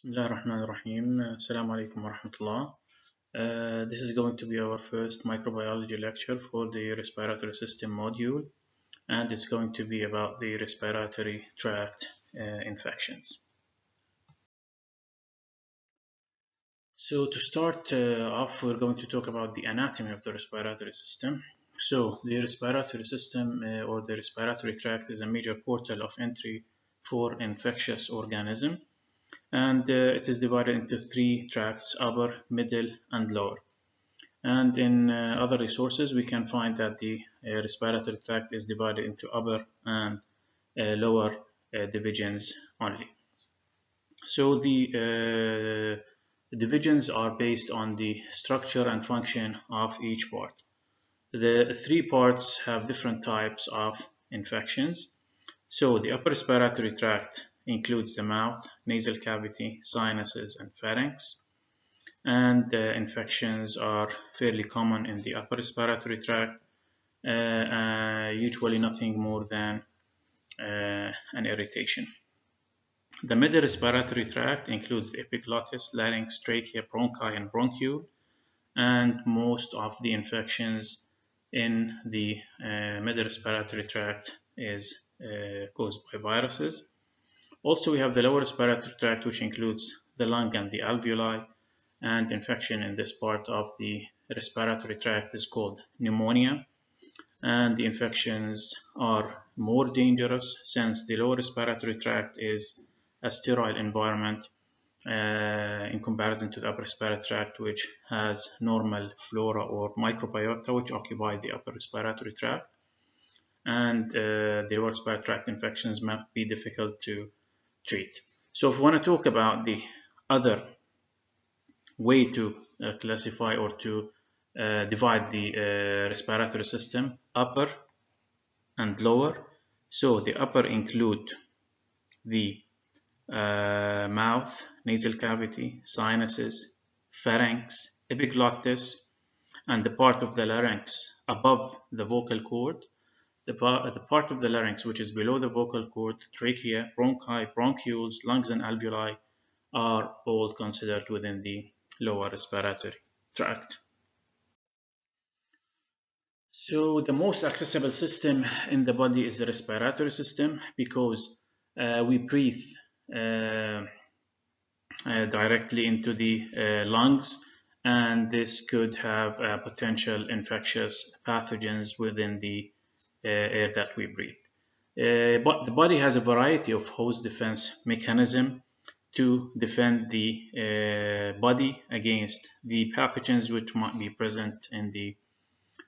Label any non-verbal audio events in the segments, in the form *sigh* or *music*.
بسم الله الرحمن الرحيم السلام عليكم ورحمة الله uh, This is going to be our first microbiology lecture for the respiratory system module and it's going to be about the respiratory tract uh, infections. So to start uh, off we're going to talk about the anatomy of the respiratory system. So the respiratory system uh, or the respiratory tract is a major portal of entry for infectious organism and uh, it is divided into three tracts upper middle and lower. And in uh, other resources we can find that the uh, respiratory tract is divided into upper and lower divisions only. So the divisions are based on the structure and function of each part. The three parts have different types of infections. So the upper respiratory tract includes the mouth, nasal cavity, sinuses, and pharynx. And uh, infections are fairly common in the upper respiratory tract, uh, uh, usually nothing more than uh, an irritation. The middle respiratory tract includes the epiglottis, larynx, trachea, bronchi, and bronchiole, and most of the infections in the uh, middle respiratory tract is uh, caused by viruses. Also, we have the lower respiratory tract, which includes the lung and the alveoli, and infection in this part of the respiratory tract is called pneumonia. And the infections are more dangerous since the lower respiratory tract is a sterile environment uh, in comparison to the upper respiratory tract, which has normal flora or microbiota, which occupy the upper respiratory tract. And uh, the lower respiratory tract infections might be difficult to treat. So if we want to talk about the other way to uh, classify or to uh, divide the uh, respiratory system, upper and lower. So the upper include the uh, mouth, nasal cavity, sinuses, pharynx, epiglottis, and the part of the larynx above the vocal cord the, part, the part of the larynx which is below the vocal cord, trachea, bronchi, bronchioles, lungs, and alveoli are all considered within the lower respiratory tract. So the most accessible system in the body is the respiratory system because uh, we breathe uh, uh, directly into the uh, lungs and this could have uh, potential infectious pathogens within the air that we breathe. Uh, but the body has a variety of host defense mechanism to defend the uh, body against the pathogens which might be present in the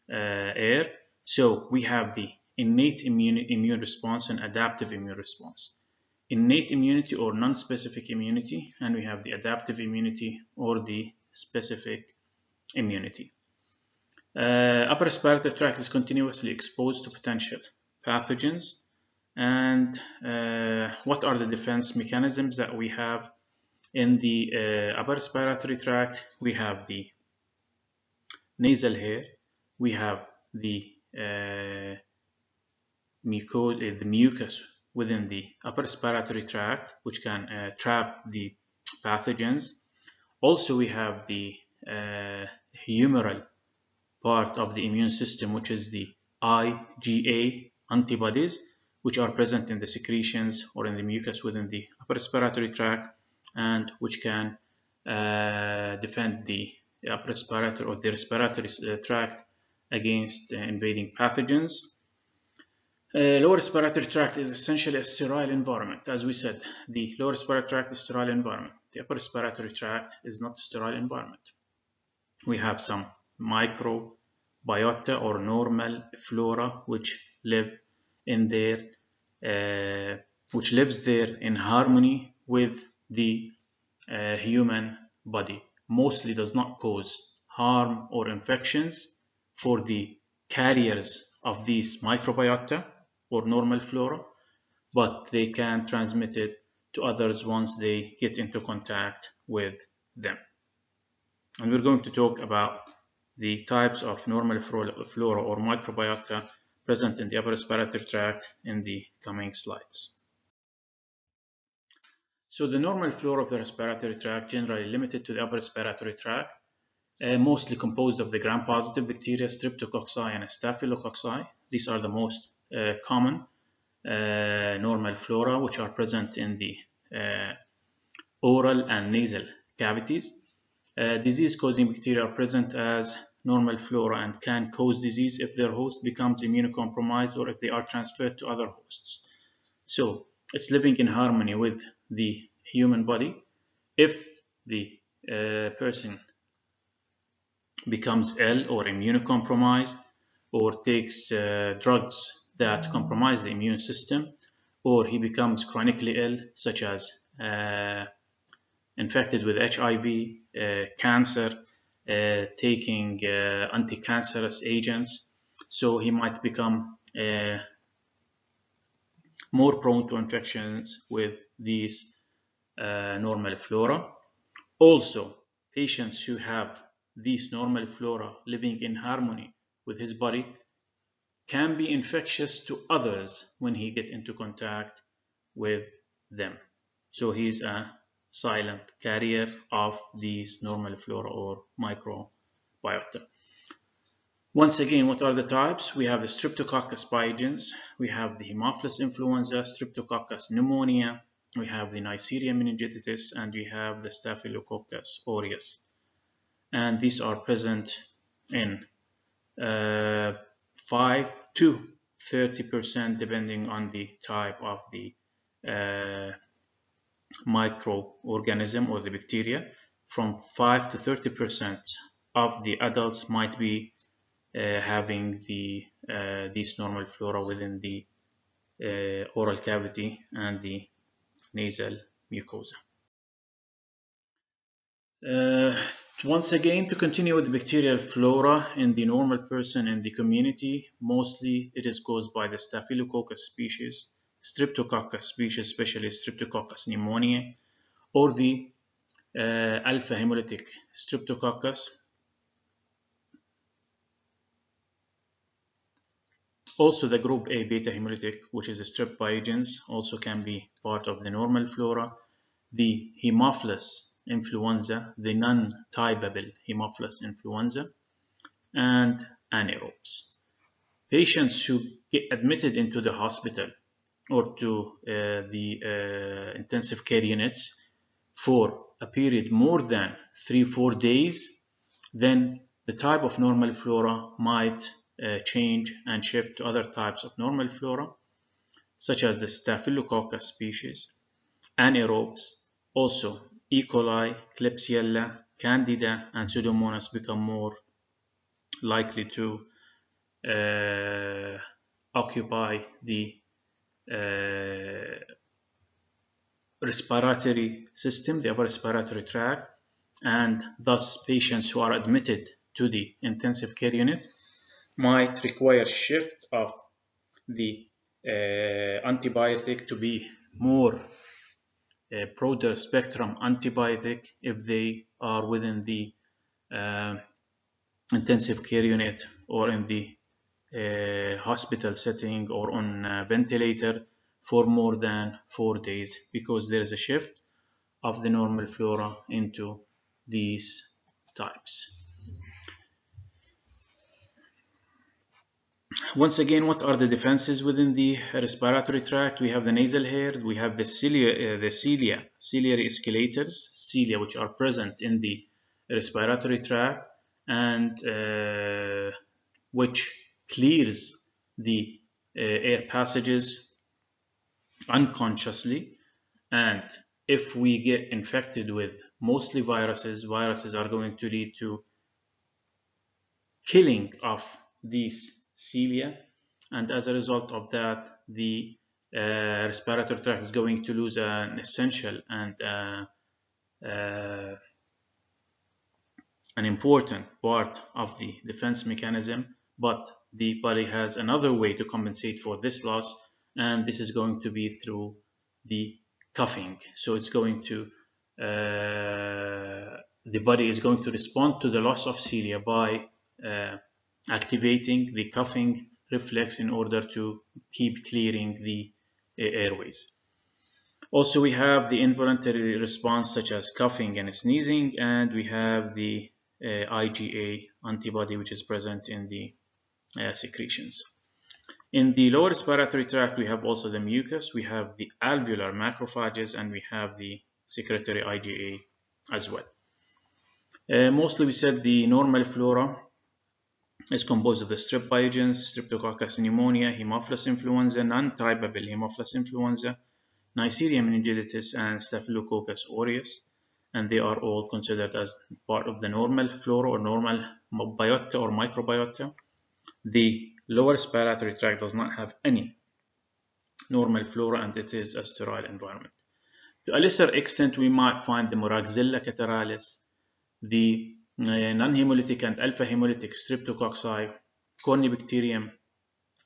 air. So we have the innate immune, immune response and adaptive immune response. Innate immunity or non-specific immunity, and we have the adaptive immunity or the specific immunity. Uh, upper respiratory tract is continuously exposed to potential pathogens. And uh, what are the defense mechanisms that we have in the uh, upper respiratory tract? We have the nasal hair, we have the uh, mucus, uh, the mucus within the upper respiratory tract, which can uh, trap the pathogens. Also, we have the humoral part of the immune system, which is the IgA antibodies, which are present in the secretions or in the mucus within the upper respiratory tract and which can uh, defend the upper respiratory or the respiratory uh, tract against uh, invading pathogens. Uh, lower respiratory tract is essentially a sterile environment. As we said, the lower respiratory tract is sterile environment. The upper respiratory tract is not a sterile environment. We have some microbiota or normal flora which live in there uh, which lives there in harmony with the uh, human body. Mostly does not cause harm or infections for the carriers of these microbiota or normal flora but they can transmit it to others once they get into contact with them. And we're going to talk about the types of normal flora or microbiota present in the upper respiratory tract in the coming slides. So the normal flora of the respiratory tract generally limited to the upper respiratory tract, uh, mostly composed of the gram-positive bacteria, streptococci and staphylococci. These are the most uh, common uh, normal flora which are present in the uh, oral and nasal cavities. Uh, disease-causing bacteria are present as normal flora and can cause disease if their host becomes immunocompromised or if they are transferred to other hosts. So it's living in harmony with the human body. If the uh, person becomes ill or immunocompromised or takes uh, drugs that compromise the immune system or he becomes chronically ill such as uh, infected with HIV, uh, cancer, Uh, taking uh, anti-cancerous agents so he might become uh, more prone to infections with these uh, normal flora. Also, patients who have these normal flora living in harmony with his body can be infectious to others when he get into contact with them. So he's a silent carrier of these normal flora or microbiota. Once again, what are the types? We have the Streptococcus pyogenes, we have the Haemophilus influenza, Streptococcus pneumonia, we have the Neisseria meningitidis, and we have the Staphylococcus aureus. And these are present in uh, 5 to 30% depending on the type of the uh, microorganism or the bacteria from 5 to 30 percent of the adults might be uh, having the uh, normal flora within the uh, oral cavity and the nasal mucosa. Uh, once again, to continue with the bacterial flora in the normal person in the community, mostly it is caused by the Staphylococcus species Streptococcus species, especially Streptococcus pneumoniae, or the uh, alpha hemolytic Streptococcus. Also, the group A beta hemolytic, which is a strep pyogenes, also can be part of the normal flora. The Haemophilus influenza, the non-typable Haemophilus influenza, and anaerobes. Patients who get admitted into the hospital or to uh, the uh, intensive care units for a period more than three, four days, then the type of normal flora might uh, change and shift to other types of normal flora, such as the Staphylococcus species, anaerobes, also E. coli, Klebsiella, Candida, and Pseudomonas become more likely to uh, occupy the uh, respiratory system, the upper respiratory tract, and thus patients who are admitted to the intensive care unit might require shift of the uh, antibiotic to be more uh, broader spectrum antibiotic if they are within the uh, intensive care unit or in the hospital setting or on a ventilator for more than four days because there is a shift of the normal flora into these types. Once again, what are the defenses within the respiratory tract? We have the nasal hair, we have the cilia, uh, the cilia, ciliary escalators, cilia which are present in the respiratory tract and uh, which clears the uh, air passages unconsciously. And if we get infected with mostly viruses, viruses are going to lead to killing of these cilia. And as a result of that the uh, respiratory tract is going to lose an essential and uh, uh, an important part of the defense mechanism but the body has another way to compensate for this loss and this is going to be through the coughing so it's going to uh, the body is going to respond to the loss of cilia by uh, activating the coughing reflex in order to keep clearing the uh, airways. Also, we have the involuntary response such as coughing and sneezing, and we have the uh, IgA antibody which is present in the secretions. In the lower respiratory tract, we have also the mucus, we have the alveolar macrophages, and we have the secretory IgA as well. Uh, mostly we said the normal flora is composed of the strep pyogenes, streptococcus pneumonia, Haemophilus influenza, non-typable Haemophilus influenza, Neisseria meningitis, and Staphylococcus aureus, and they are all considered as part of the normal flora or normal biota or microbiota. The lower respiratory tract does not have any normal flora and it is a sterile environment. To a lesser extent, we might find the Moraxella catarrhalis, the uh, non-hemolytic and alpha-hemolytic streptococci, corynebacterium,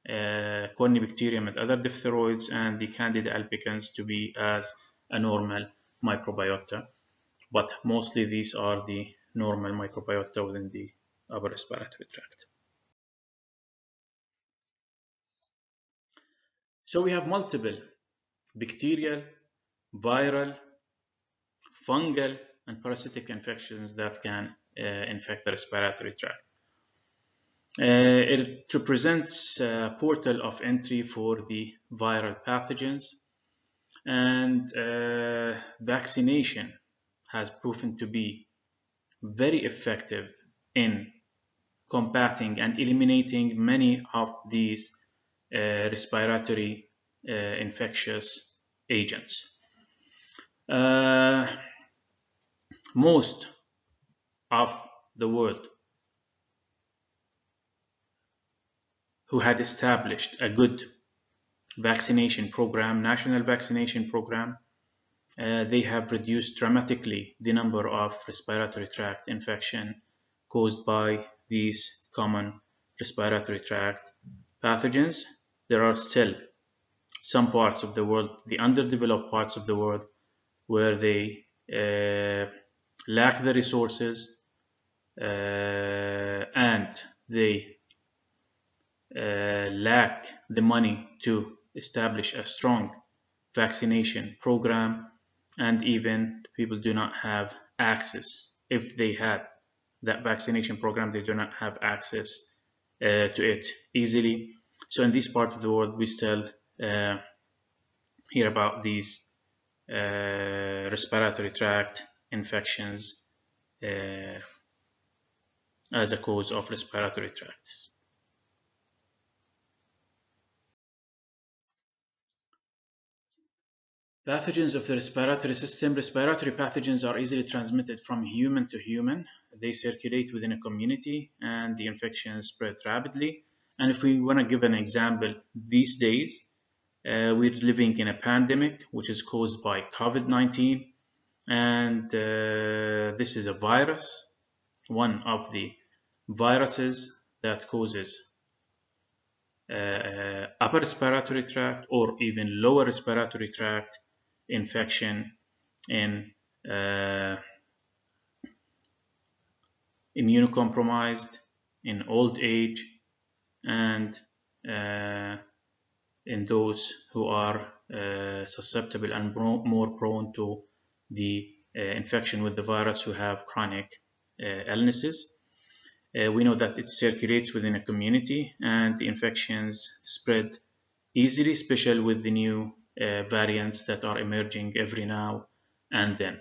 uh, corynebacterium and other diphtheroids, and the Candida albicans to be as a normal microbiota. But mostly these are the normal microbiota within the upper respiratory tract. So we have multiple bacterial, viral, fungal, and parasitic infections that can uh, infect the respiratory tract. Uh, it represents a portal of entry for the viral pathogens and uh, vaccination has proven to be very effective in combating and eliminating many of these respiratory uh, infectious agents. Uh, most of the world who had established a good vaccination program, national vaccination program, uh, they have reduced dramatically the number of respiratory tract infection caused by these common respiratory tract pathogens there are still some parts of the world, the underdeveloped parts of the world, where they uh, lack the resources uh, and they uh, lack the money to establish a strong vaccination program and even people do not have access. If they had that vaccination program they do not have access uh, to it easily so in this part of the world, we still uh, hear about these uh, respiratory tract infections uh, as a cause of respiratory tracts. Pathogens of the respiratory system. Respiratory pathogens are easily transmitted from human to human. They circulate within a community and the infection spread rapidly. And if we want to give an example, these days uh, we're living in a pandemic which is caused by COVID-19 and uh, this is a virus, one of the viruses that causes uh, uh upper respiratory tract or even lower respiratory tract infection in uh, immunocompromised, in old age, and uh, in those who are uh, susceptible and more prone to the uh, infection with the virus who have chronic illnesses. we know that it circulates within a community and the infections spread easily, especially with the new uh, variants that are emerging every now and then.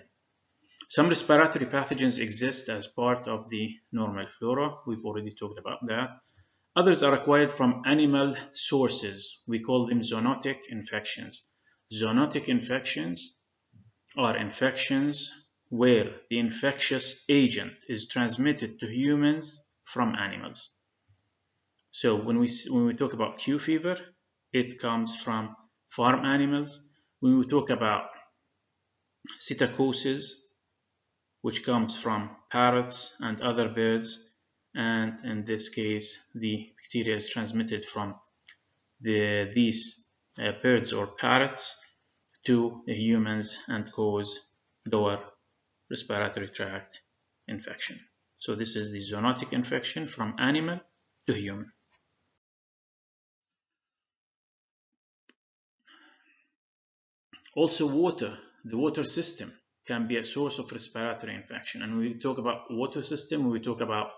Some respiratory pathogens exist as part of the normal flora. We've already talked about that. Others are acquired from animal sources. We call them zoonotic infections. Zoonotic infections are infections where the infectious agent is transmitted to humans from animals. So when we, when we talk about Q fever, it comes from farm animals. When we talk about psittacosis, which comes from parrots and other birds, and in this case the bacteria is transmitted from the, these uh, birds or parrots to humans and cause lower respiratory tract infection. So this is the zoonotic infection from animal to human. Also water, the water system can be a source of respiratory infection. And when we talk about water system, we talk about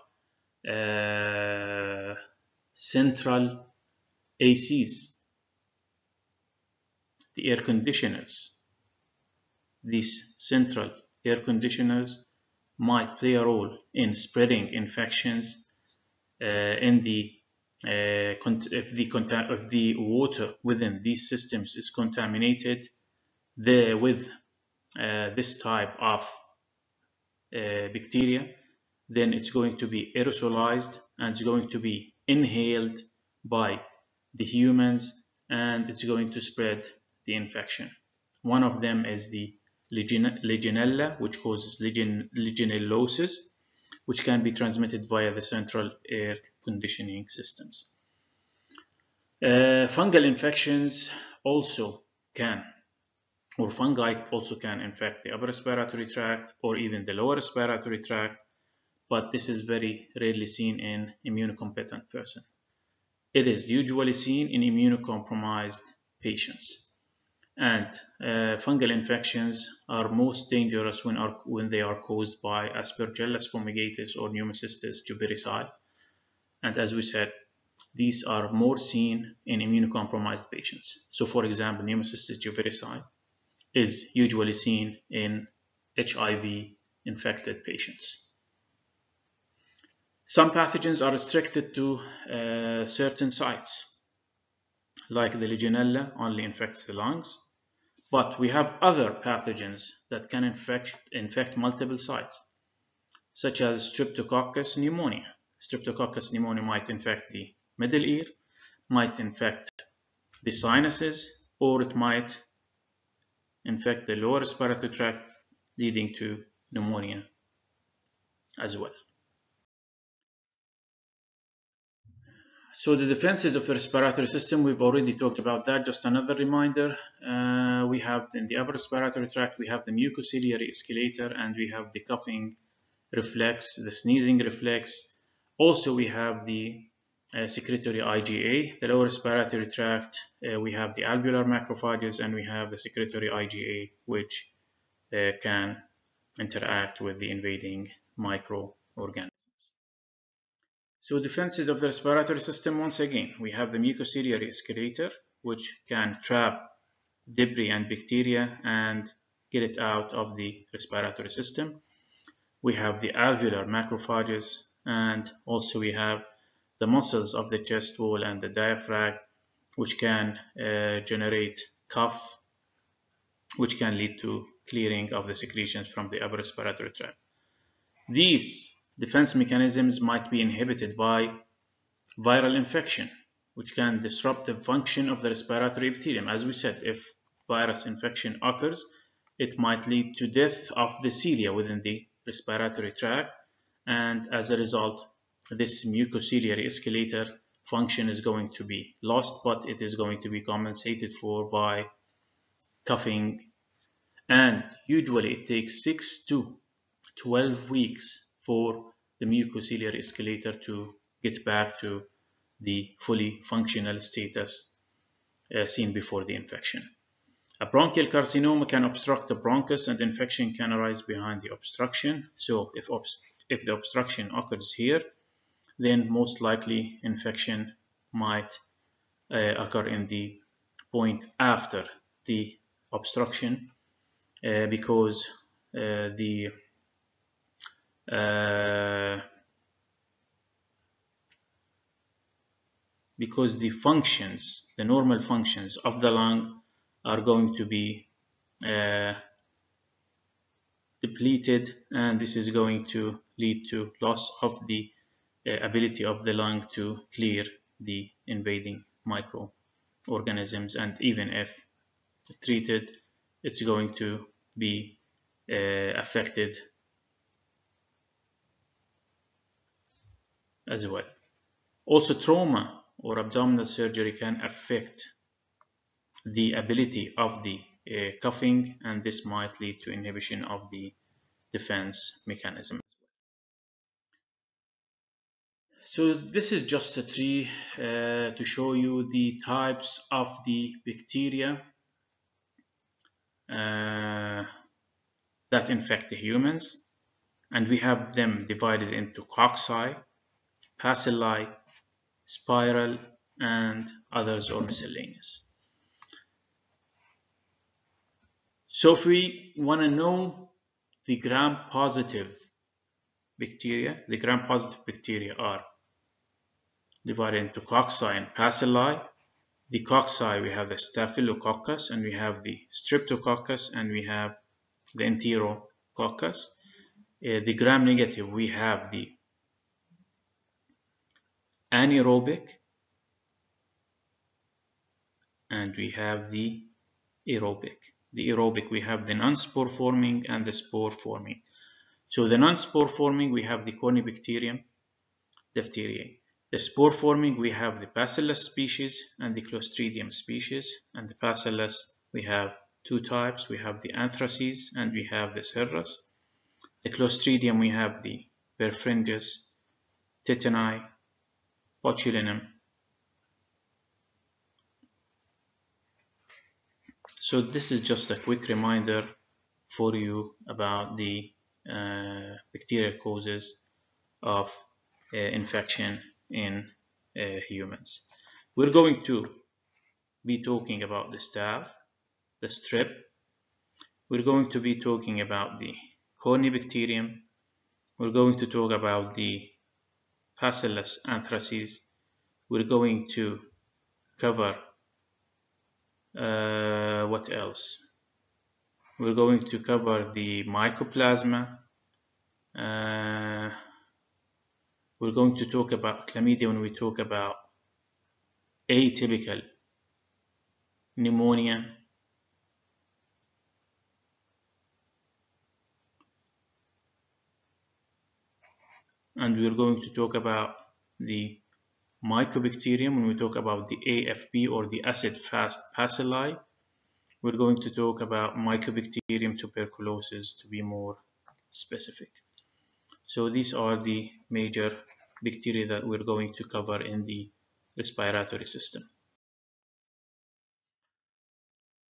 uh, central ACs, the air conditioners. These central air conditioners might play a role in spreading infections uh, in the uh, if the if the water within these systems is contaminated the, with uh, this type of uh, bacteria then it's going to be aerosolized and it's going to be inhaled by the humans and it's going to spread the infection. One of them is the Legionella, which causes legion, legionellosis, which can be transmitted via the central air conditioning systems. Uh, fungal infections also can, or fungi also can infect the upper respiratory tract or even the lower respiratory tract, but this is very rarely seen in immunocompetent person. It is usually seen in immunocompromised patients. And uh, fungal infections are most dangerous when, are, when they are caused by Aspergillus fumigatus or Pneumocystis jirovecii. And as we said, these are more seen in immunocompromised patients. So for example, Pneumocystis jirovecii is usually seen in HIV infected patients. Some pathogens are restricted to uh, certain sites, like the Legionella only infects the lungs, but we have other pathogens that can infect, infect multiple sites, such as Streptococcus pneumoniae. Streptococcus pneumoniae might infect the middle ear, might infect the sinuses, or it might infect the lower respiratory tract, leading to pneumonia as well. So the defenses of the respiratory system, we've already talked about that. Just another reminder, uh, we have in the upper respiratory tract, we have the mucociliary escalator and we have the coughing reflex, the sneezing reflex. Also, we have the uh, secretory IgA, the lower respiratory tract, uh, we have the alveolar macrophages and we have the secretory IgA, which uh, can interact with the invading microorganisms. So defenses of the respiratory system, once again, we have the mucociliary escalator, which can trap debris and bacteria and get it out of the respiratory system. We have the alveolar macrophages, and also we have the muscles of the chest wall and the diaphragm, which can uh, generate cough, which can lead to clearing of the secretions from the upper respiratory tract. These defense mechanisms might be inhibited by viral infection, which can disrupt the function of the respiratory epithelium. As we said, if virus infection occurs, it might lead to death of the cilia within the respiratory tract, and as a result, this mucociliary escalator function is going to be lost, but it is going to be compensated for by coughing. And usually it takes 6 to 12 weeks for the mucociliary escalator to get back to the fully functional status uh, seen before the infection. A bronchial carcinoma can obstruct the bronchus and infection can arise behind the obstruction. So if, if the obstruction occurs here, then most likely infection might uh, occur in the point after the obstruction uh, because uh, the uh, because the functions, the normal functions of the lung are going to be uh, depleted and this is going to lead to loss of the uh, ability of the lung to clear the invading microorganisms. And even if treated it's going to be uh, affected as well. Also trauma or abdominal surgery can affect the ability of the uh, coughing and this might lead to inhibition of the defense mechanism. So this is just a tree uh, to show you the types of the bacteria uh, that infect the humans and we have them divided into cocci, bacilli, spiral and others or miscellaneous. So if we want to know the gram-positive bacteria, the gram-positive bacteria are divided into cocci and bacilli. The cocci, we have the staphylococcus and we have the streptococcus and we have the enterococcus. Uh, the gram-negative, we have the anaerobic and we have the aerobic. The aerobic, we have the non-spore forming and the spore forming. So the non-spore forming, we have the Corynebacterium diphtheriae. The spore forming, we have the Bacillus species and the Clostridium species. And the Bacillus, we have two types. We have the Anthracis and we have the Cereus. The Clostridium, we have the Perfringens, Tetani, Botulinum. So this is just a quick reminder for you about the uh, bacterial causes of uh, infection in uh, humans. We're going to be talking about the staph, the strep. We're going to be talking about the Corynebacterium. We're going to talk about the Bacillus anthracis. We're going to cover uh, what else? We're going to cover the mycoplasma. Uh, we're going to talk about chlamydia when we talk about atypical pneumonia. And we're going to talk about the mycobacterium when we talk about the AFB or the acid-fast bacilli. We're going to talk about Mycobacterium tuberculosis to be more specific. So these are the major bacteria that we're going to cover in the respiratory system.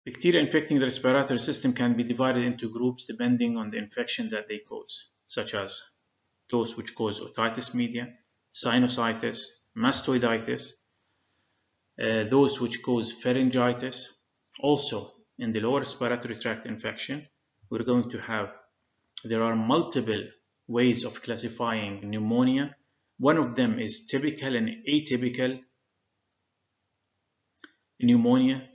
Bacteria infecting the respiratory system can be divided into groups depending on the infection that they cause, such as those which cause otitis media, sinusitis, mastoiditis, uh, those which cause pharyngitis. Also, in the lower respiratory tract infection, we're going to have, there are multiple ways of classifying pneumonia. One of them is typical and atypical pneumonia.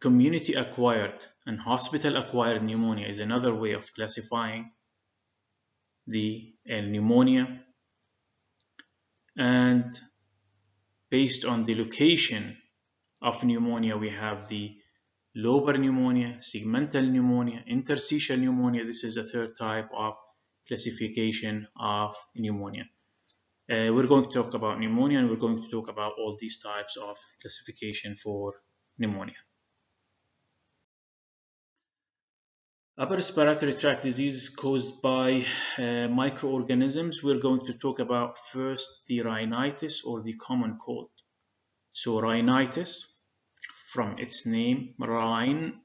Community acquired and hospital acquired pneumonia is another way of classifying the pneumonia. And based on the location of pneumonia, we have the lobar pneumonia, segmental pneumonia, interstitial pneumonia. This is a third type of classification of pneumonia. Uh, we're going to talk about pneumonia and we're going to talk about all these types of classification for pneumonia. Upper respiratory tract disease caused by uh, microorganisms. We're going to talk about first the rhinitis or the common cold. So rhinitis, from its name, rhine,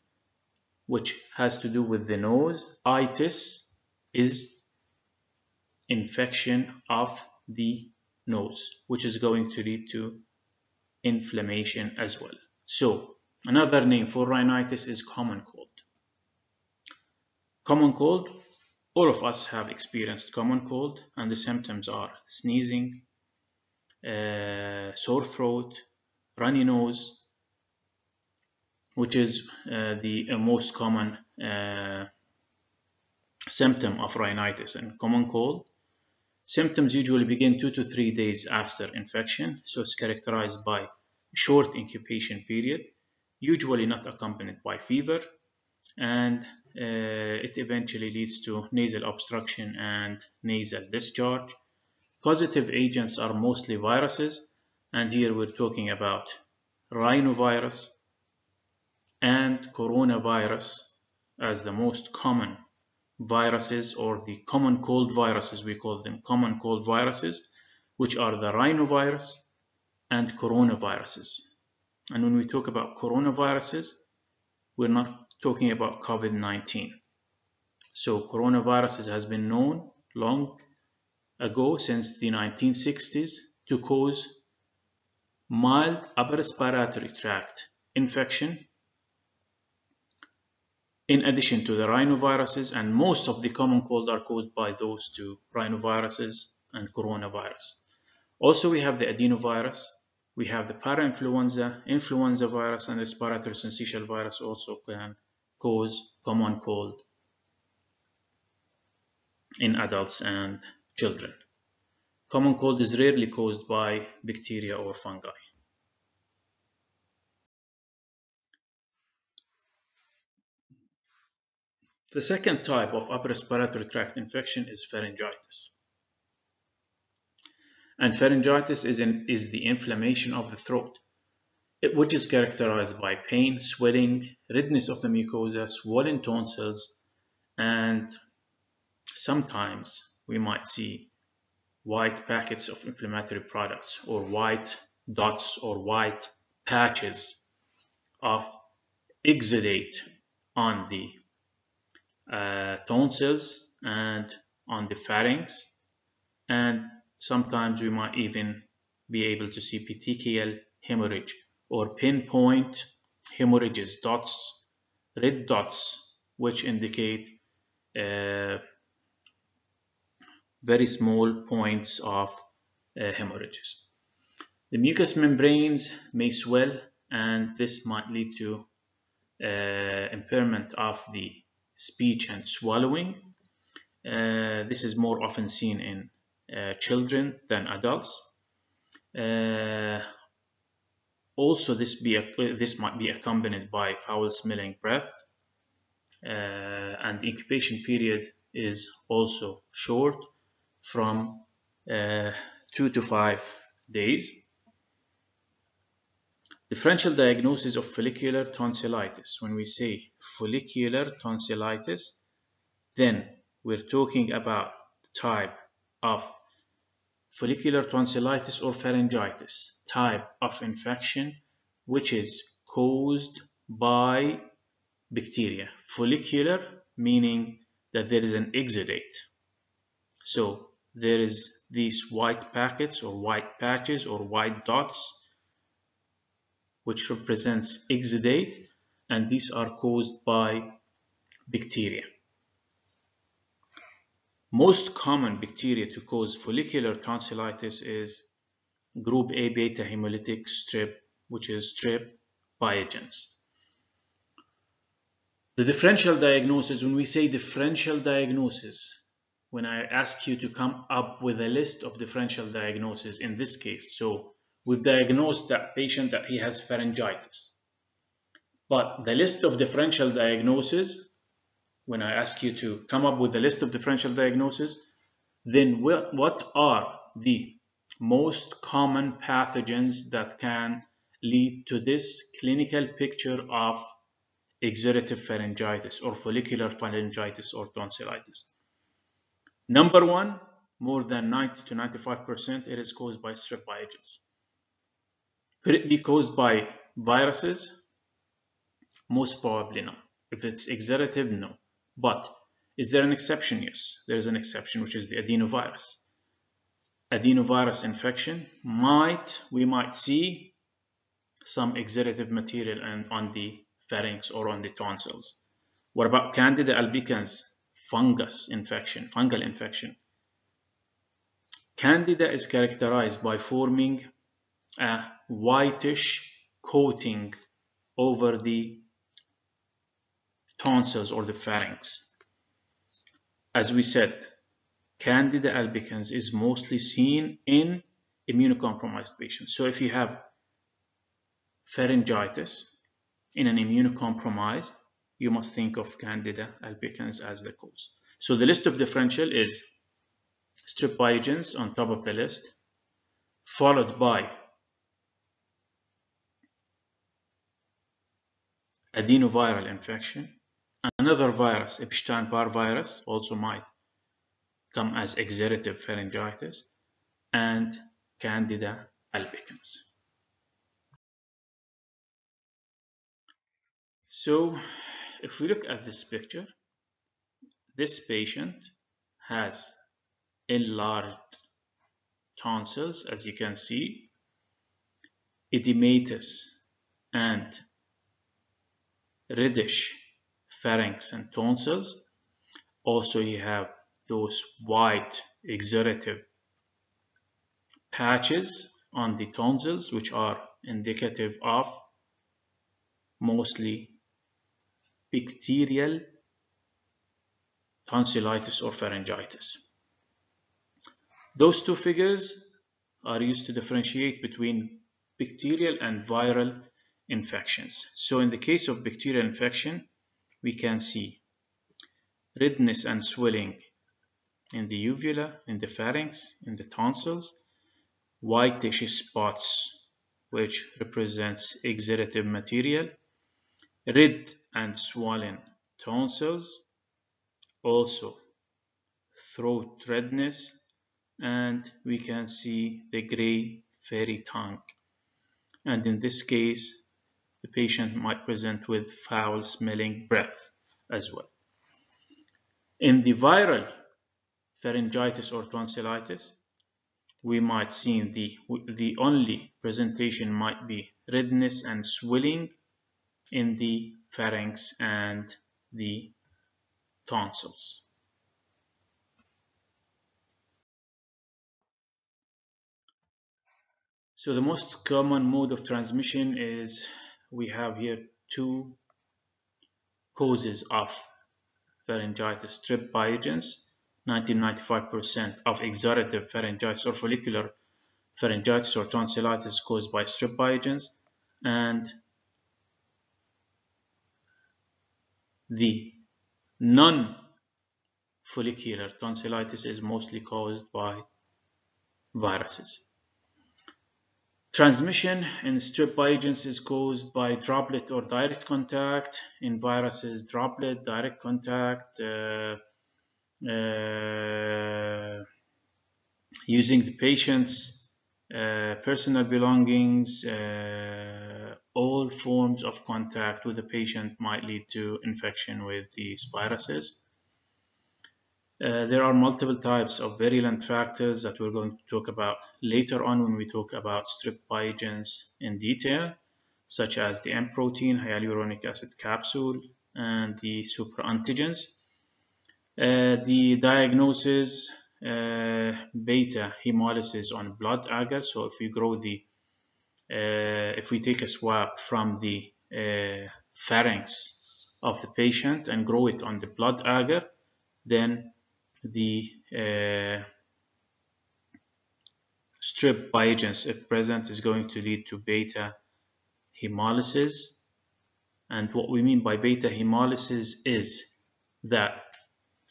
which has to do with the nose. Itis is infection of the nose, which is going to lead to inflammation as well. So another name for rhinitis is common cold. Common cold, all of us have experienced common cold and the symptoms are sneezing, uh, sore throat, runny nose, which is uh, the uh, most common uh, symptom of rhinitis and common cold. Symptoms usually begin two to three days after infection, so it's characterized by short incubation period, usually not accompanied by fever, and uh, it eventually leads to nasal obstruction and nasal discharge. Causative agents are mostly viruses, and here we're talking about rhinovirus and coronavirus as the most common viruses or the common cold viruses, we call them common cold viruses, which are the rhinovirus and coronaviruses. And when we talk about coronaviruses, we're not talking about COVID-19. So coronavirus has been known long ago since the 1960s to cause mild upper respiratory tract infection in addition to the rhinoviruses and most of the common cold are caused by those two rhinoviruses and coronavirus. Also we have the adenovirus, we have the parainfluenza, influenza virus and respiratory syncytial virus also can cause common cold in adults and children. Common cold is rarely caused by bacteria or fungi. The second type of upper respiratory tract infection is pharyngitis. And pharyngitis is, is the inflammation of the throat, which is characterized by pain, sweating, redness of the mucosa, swollen tonsils, and sometimes we might see white packets of inflammatory products or white dots or white patches of exudate on the uh, tonsils and on the pharynx. And sometimes we might even be able to see petechial hemorrhage or pinpoint hemorrhages dots red dots which indicate uh, very small points of uh, hemorrhages. The mucous membranes may swell and this might lead to uh, impairment of the speech and swallowing. Uh, this is more often seen in uh, children than adults. Also, this, be this might be accompanied by foul-smelling breath, uh, and the incubation period is also short from uh, two to five days. Differential diagnosis of follicular tonsillitis. When we say follicular tonsillitis, then we're talking about the type of follicular tonsillitis or pharyngitis, type of infection which is caused by bacteria. Follicular meaning that there is an exudate. So there is these white packets or white patches or white dots which represents exudate and these are caused by bacteria. Most common bacteria to cause follicular tonsillitis is group A beta hemolytic strep which is strep pyogenes. The differential diagnosis, when we say differential diagnosis, when I ask you to come up with a list of differential diagnosis in this case. So we've diagnosed that patient that he has pharyngitis. But the list of differential diagnosis, when I ask you to come up with a list of differential diagnosis, then what are the most common pathogens that can lead to this clinical picture of exudative pharyngitis or follicular pharyngitis or tonsillitis? Number one, more than 90 to 95%, it is caused by strep pyogenes. Could it be caused by viruses? Most probably not. If it's exudative, no. But is there an exception? Yes, there is an exception, which is the adenovirus. Adenovirus infection might, we might see some exudative material and on the pharynx or on the tonsils. What about Candida albicans fungus infection, fungal infection. Candida is characterized by forming a whitish coating over the tonsils or the pharynx. As we said, Candida albicans is mostly seen in immunocompromised patients. So if you have pharyngitis in an immunocompromised you must think of Candida albicans as the cause. So the list of differential is strep pyogenes on top of the list, followed by adenoviral infection. Another virus, Epstein-Barr virus, also might come as exudative pharyngitis, and Candida albicans. So if we look at this picture, this patient has enlarged tonsils, as you can see, edematous and reddish pharynx and tonsils. Also, you have those white exudative patches on the tonsils, which are indicative of mostly bacterial tonsillitis or pharyngitis. Those two figures are used to differentiate between bacterial and viral infections. So in the case of bacterial infection, we can see redness and swelling in the uvula, in the pharynx, in the tonsils, whitish spots, which represents exudative material, red and swollen tonsils, also throat redness, and we can see the gray fairy tongue. And in this case, the patient might present with foul smelling breath as well. In the viral pharyngitis or tonsillitis, we might see the, the only presentation might be redness and swelling in the pharynx and the tonsils. So the most common mode of transmission is we have here two causes of pharyngitis strep pyogenes 1995% of exudative pharyngitis or follicular pharyngitis or tonsillitis caused by strep pyogenes and the non-follicular tonsillitis is mostly caused by viruses. Transmission in strep pyogenes is caused by droplet or direct contact. In viruses, droplet, direct contact, uh, using the patient's uh, personal belongings, uh, all forms of contact with the patient might lead to infection with these viruses. Uh, there are multiple types of virulent factors that we're going to talk about later on when we talk about strep in detail, such as the M protein, hyaluronic acid capsule, and the superantigens. Uh, the diagnosis, uh, beta hemolysis on blood agar. So if we grow the, uh, if we take a swab from the pharynx of the patient and grow it on the blood agar, then the uh, strep pyogenes if present is going to lead to beta hemolysis and what we mean by beta hemolysis is that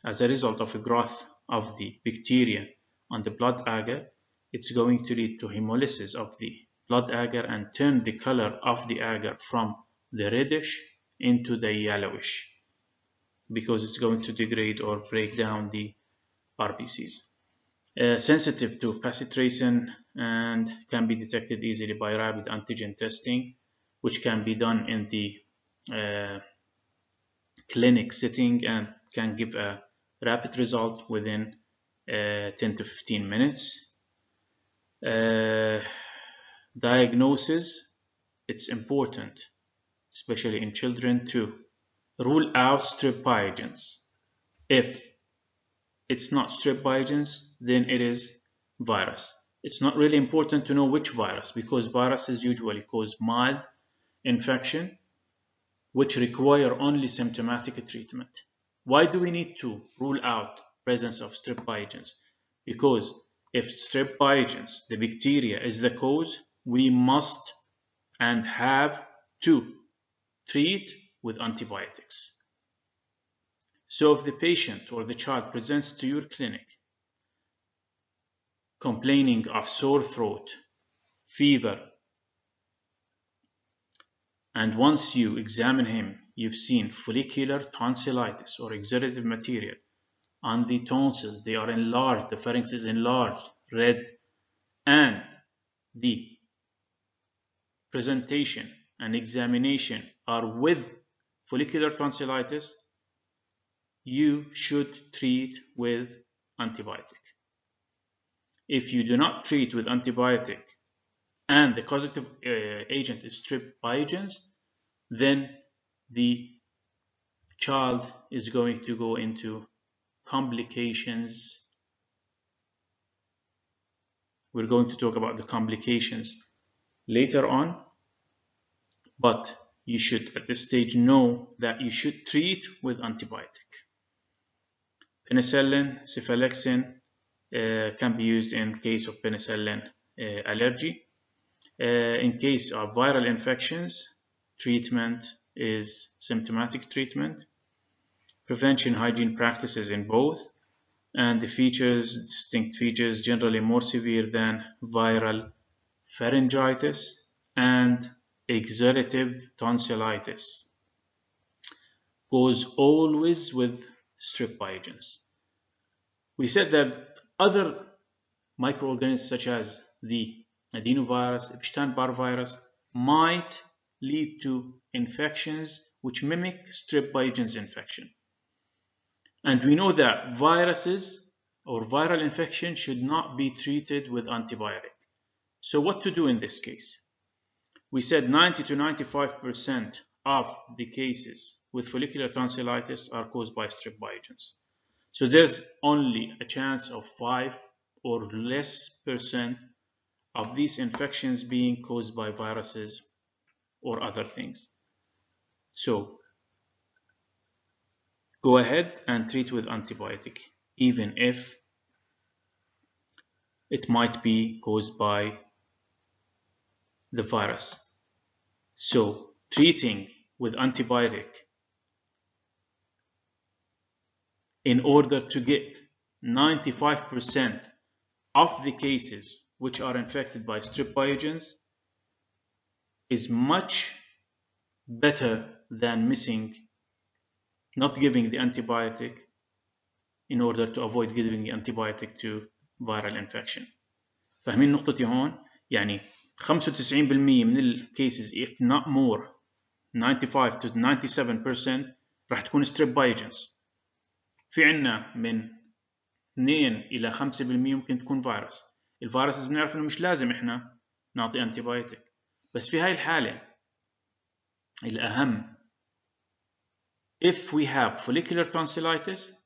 as a result of growth of the bacteria on the blood agar it's going to lead to hemolysis of the blood agar and turn the color of the agar from the reddish into the yellowish because it's going to degrade or break down the RBCs. Uh, sensitive to bacitracin and can be detected easily by rapid antigen testing, which can be done in the uh, clinic setting and can give a rapid result within uh, 10 to 15 minutes. Uh, diagnosis, it's important, especially in children, to rule out strep pyogenes if it's not strep pyogenes, then it is virus. It's not really important to know which virus because viruses usually cause mild infection which require only symptomatic treatment. Why do we need to rule out presence of strep? Because if strep the bacteria, is the cause, we must and have to treat with antibiotics. So if the patient or the child presents to your clinic complaining of sore throat, fever, and once you examine him, you've seen follicular tonsillitis or exudative material on the tonsils, they are enlarged, the pharynx is enlarged, red, and the presentation and examination are with follicular tonsillitis, you should treat with antibiotic. If you do not treat with antibiotic and the causative uh, agent is strep pyogenes, then the child is going to go into complications. We're going to talk about the complications later on, but you should at this stage know that you should treat with antibiotic. Penicillin, cephalexin uh, can be used in case of penicillin uh, allergy. Uh, in case of viral infections, treatment is symptomatic treatment. Prevention hygiene practices in both and the features, distinct features generally more severe than viral pharyngitis and exudative tonsillitis goes always with strep pyogenes. We said that other microorganisms such as the adenovirus, Epstein-Barr virus might lead to infections which mimic strep pyogenes infection. And we know that viruses or viral infection should not be treated with antibiotic. So what to do in this case? We said 90 to 95% of the cases with follicular tonsillitis are caused by strep pyogenes. So there's only a chance of 5 or less percent of these infections being caused by viruses or other things. So go ahead and treat with antibiotic even if it might be caused by the virus. So treating with antibiotic in order to get 95% of the cases which are infected by strep pyogenes is much better than missing not giving the antibiotic in order to avoid giving the antibiotic to viral infection فاهمين نقطتي هون يعني 95% من الكيسز if not more 95 to 97% راح تكون strep biogens في عنا من 2 إلى 5% ممكن تكون فيروس الفيروس بنعرف إنه مش لازم إحنا نعطي أنتيبيوتيك بس في هاي الحالة الأهم if we have follicular tonsillitis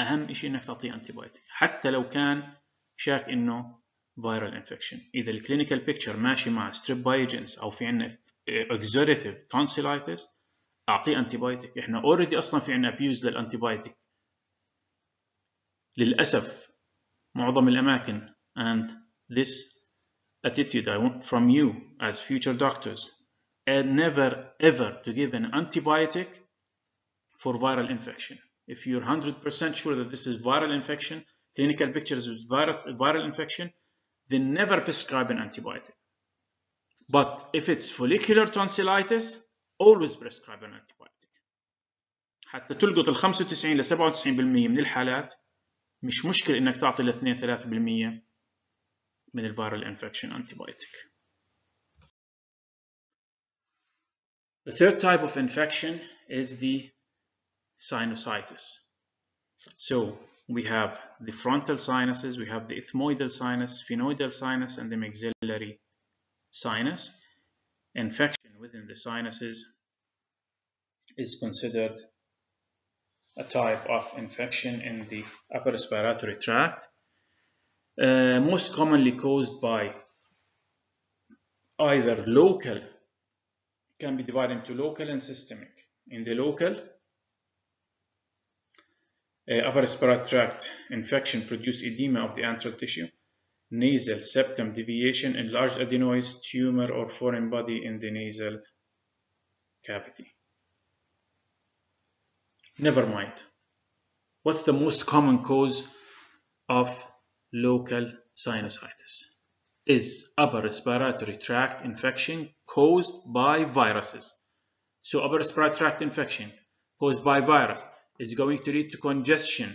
أهم إشي إنك تعطيه أنتيبيوتيك حتى لو كان شاك إنه viral infection. إذا الكلينيكال بيكتشر ماشي مع ستريب بايجنز أو في عندنا exudative tonsillitis أعطيه أنتيبيوتيك إحنا already أصلا في عندنا abuse للأنتيبيوتيك للأسف معظم الأماكن and this attitude I want from you as future doctors and never ever to give an antibiotic for viral infection. If you're 100% sure that this is viral infection, clinical pictures with virus, viral infection, then never prescribe an antibiotic. But if it's follicular tonsillitis, always prescribe an antibiotic. حتى تلقط ال 95 ل 97% من الحالات مش مشكلة انك تعطي ل 2 3% من الفيرال infection antibiotic. The third type of infection is the sinusitis. So we have the frontal sinuses, we have the ethmoidal sinus, sphenoidal sinus, and the maxillary sinus. Infection within the sinuses is considered a type of infection in the upper respiratory tract uh, most commonly caused by either local, can be divided into local and systemic. In the local, uh, upper respiratory tract infection produce edema of the antral tissue, nasal septum deviation, enlarged adenoids, tumor or foreign body in the nasal cavity. Never mind. What's the most common cause of local sinusitis? Is upper respiratory tract infection caused by viruses. So upper respiratory tract infection caused by virus is going to lead to congestion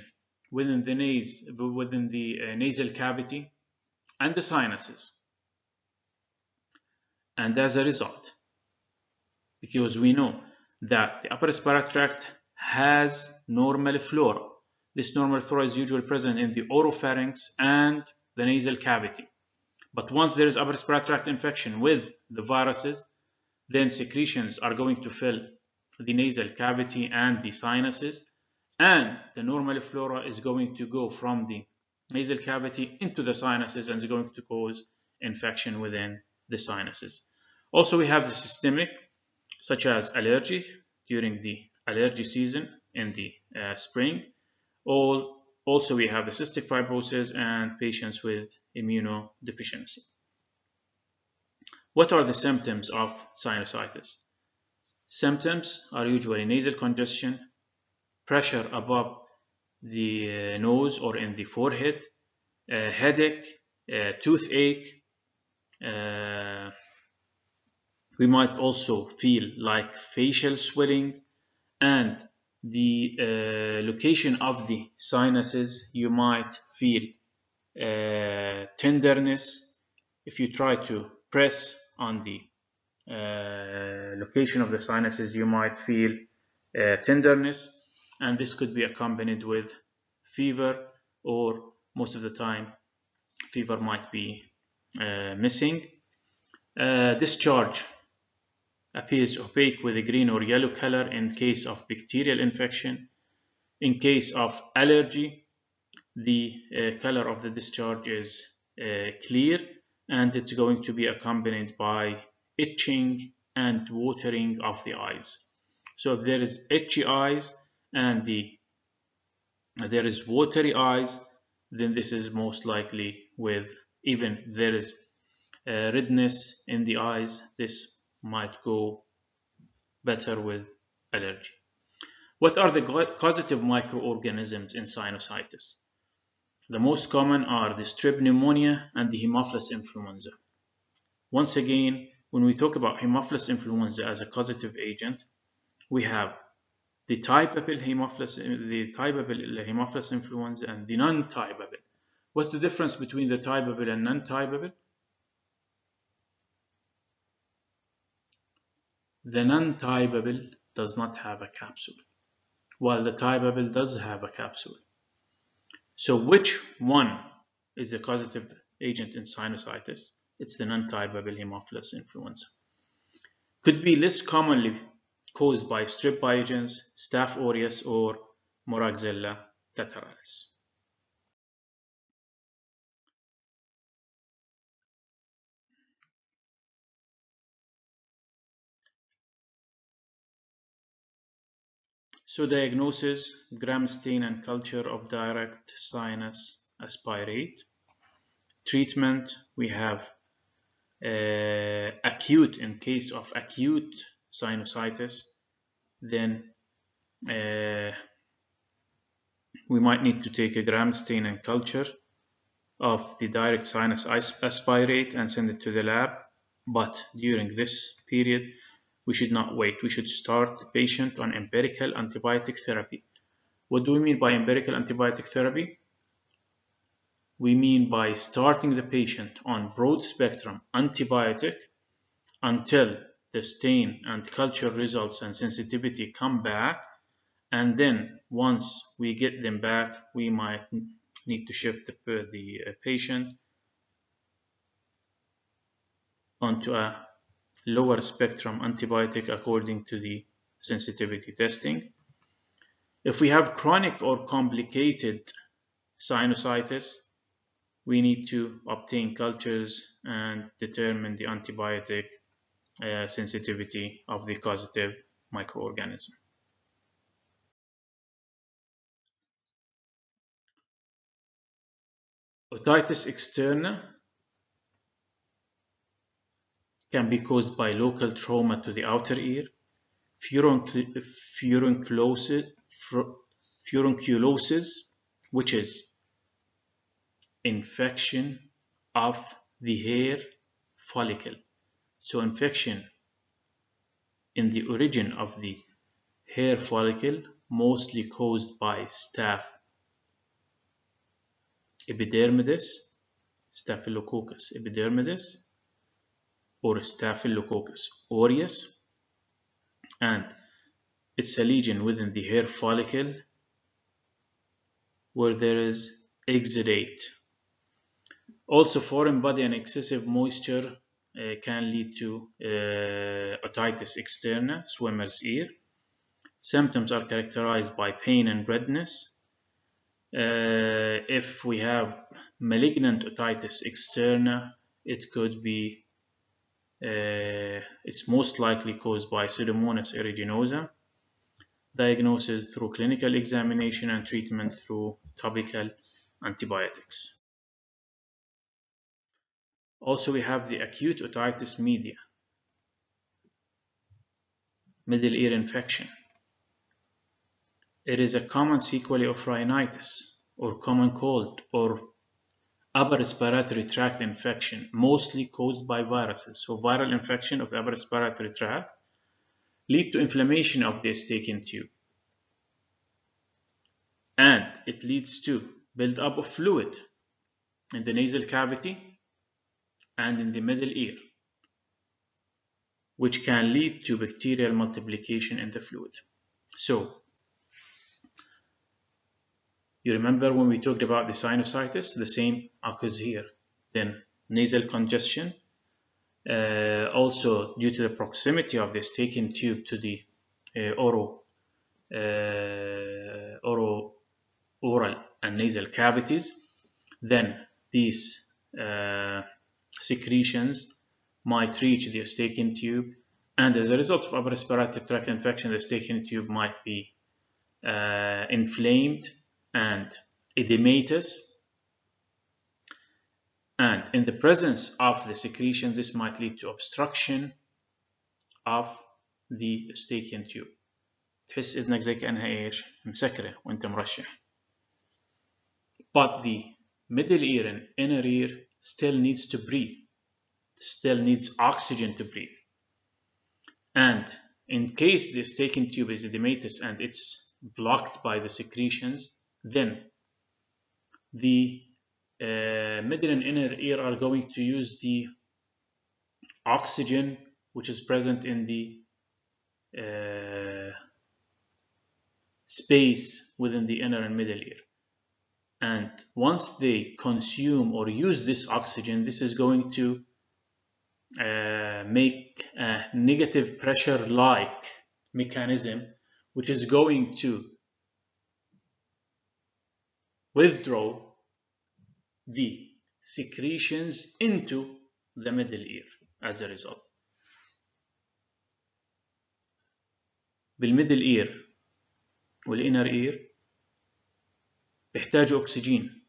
within the nase, within the uh, nasal cavity and the sinuses. And as a result, because we know that the upper respiratory tract has normal flora. This normal flora is usually present in the oropharynx and the nasal cavity. But once there is upper respiratory tract infection with the viruses, then secretions are going to fill the nasal cavity and the sinuses, and the normal flora is going to go from the nasal cavity into the sinuses and is going to cause infection within the sinuses. Also, we have the systemic, such as allergy during the allergy season in the uh, spring. All also, we have the cystic fibrosis and patients with immunodeficiency. What are the symptoms of sinusitis? Symptoms are usually nasal congestion, pressure above the uh, nose or in the forehead, headache, toothache. Uh, we might also feel like facial swelling and the uh, location of the sinuses, you might feel uh, tenderness. If you try to press on the uh, location of the sinuses, you might feel uh, tenderness, and this could be accompanied with fever, or most of the time, fever might be uh, missing. Uh, discharge appears opaque with a green or yellow color in case of bacterial infection. In case of allergy, the uh, color of the discharge is uh, clear and it's going to be accompanied by itching and watering of the eyes. So if there is itchy eyes and the there is watery eyes, then this is most likely with even there is uh, redness in the eyes, this might go better with allergy. What are the causative microorganisms in sinusitis? The most common are the strep pneumonia and the Haemophilus influenza. Once again, when we talk about Haemophilus influenza as a causative agent, we have the typable Haemophilus, the typable Haemophilus influenza and the non-typable. What's the difference between the typable and non-typable? The non-typable does not have a capsule, while the typable does have a capsule. So which one is the causative agent in sinusitis? It's the non-typable Haemophilus influenza. Could be less commonly caused by strep pyogenes, Staph aureus, or Moraxella catarrhalis. So diagnosis, gram stain and culture of direct sinus aspirate. Treatment, we have uh, acute, in case of acute sinusitis, then uh, we might need to take a gram stain and culture of the direct sinus aspirate and send it to the lab. But during this period, we should not wait. We should start the patient on empirical antibiotic therapy. What do we mean by empirical antibiotic therapy? We mean by starting the patient on broad spectrum antibiotic until the stain and culture results and sensitivity come back and then once we get them back we might need to shift the, the patient onto a lower spectrum antibiotic according to the sensitivity testing. If we have chronic or complicated sinusitis, we need to obtain cultures and determine the antibiotic uh, sensitivity of the causative microorganism. Otitis externa can be caused by local trauma to the outer ear, furunculosis, which is infection of the hair follicle. So infection in the origin of the hair follicle mostly caused by staph epidermidis, staphylococcus epidermidis, or Staphylococcus aureus and it's a lesion within the hair follicle where there is exudate. Also, foreign body and excessive moisture uh, can lead to uh, otitis externa, swimmer's ear. Symptoms are characterized by pain and redness. Uh, if we have malignant otitis externa, it could be, Uh, it's most likely caused by Pseudomonas aeruginosa. Diagnosis through clinical examination and treatment through topical antibiotics. Also, we have the acute otitis media, middle ear infection. It is a common sequelae of rhinitis or common cold or upper respiratory tract infection, mostly caused by viruses. So viral infection of the upper respiratory tract lead to inflammation of the Eustachian tube. And it leads to build-up of fluid in the nasal cavity and in the middle ear, which can lead to bacterial multiplication in the fluid. So, you remember when we talked about the sinusitis, the same occurs here. Then nasal congestion, uh, also due to the proximity of the Eustachian tube to the uh, oro, uh, oro, oral and nasal cavities, then these uh, secretions might reach the Eustachian tube and as a result of upper respiratory tract infection, the Eustachian tube might be uh, inflamed and edematous and in the presence of the secretion this might lead to obstruction of the Eustachian tube تحس اذنك زي كانها ايش مسكره وانت مرشح but the middle ear and inner ear still needs to breathe still needs oxygen to breathe and in case the Eustachian tube is edematous and it's blocked by the secretions then the uh, middle and inner ear are going to use the oxygen which is present in the uh, space within the inner and middle ear. And once they consume or use this oxygen, this is going to uh, make a negative pressure like mechanism which is going to withdraw the secretions into the middle ear as a result. بالميدل اير والانر اير بيحتاجوا اكسجين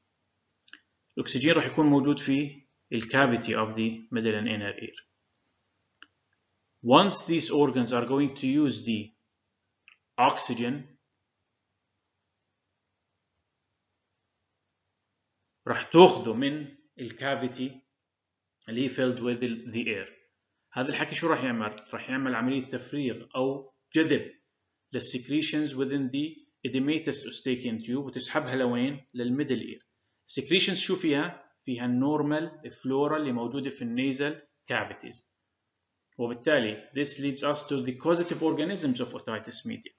الاكسجين راح يكون موجود في الكافيتي of the middle and inner ear once these organs are going to use the oxygen راح تاخذه من الكافيتي اللي هي filled with the air هذا الحكي شو راح يعمل؟ راح يعمل عملية تفريغ أو جذب للسكريشنز within the edematous eustachian tube وتسحبها لوين؟ للميدل اير. secretions شو فيها؟ فيها النورمال فلورا اللي موجودة في النيزل cavities. وبالتالي this leads us to the causative organisms of otitis media.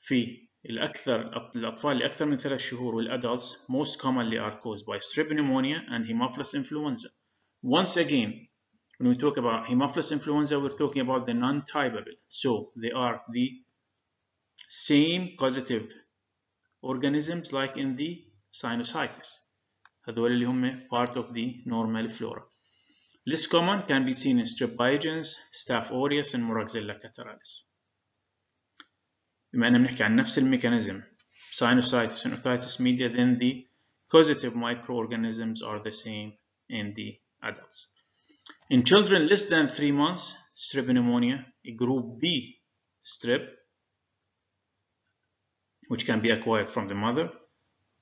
في الأكثر الأطفال أكثر من ثلاث شهور والadults most commonly are caused by strep pneumonia and Haemophilus influenza. Once again, when we talk about Haemophilus influenza, we're talking about the non-typable. So they are the same causative organisms like in the sinusitis. هذول اللي هم part of the normal flora. Less common can be seen in strep biogens, staph aureus and moraxella catarrhalis. بما أننا بنحكي عن نفس الميكانيزم sinusitis and otitis media then the causative microorganisms are the same in the adults. In children less than 3 months, strep pneumonia, group B strep, which can be acquired from the mother,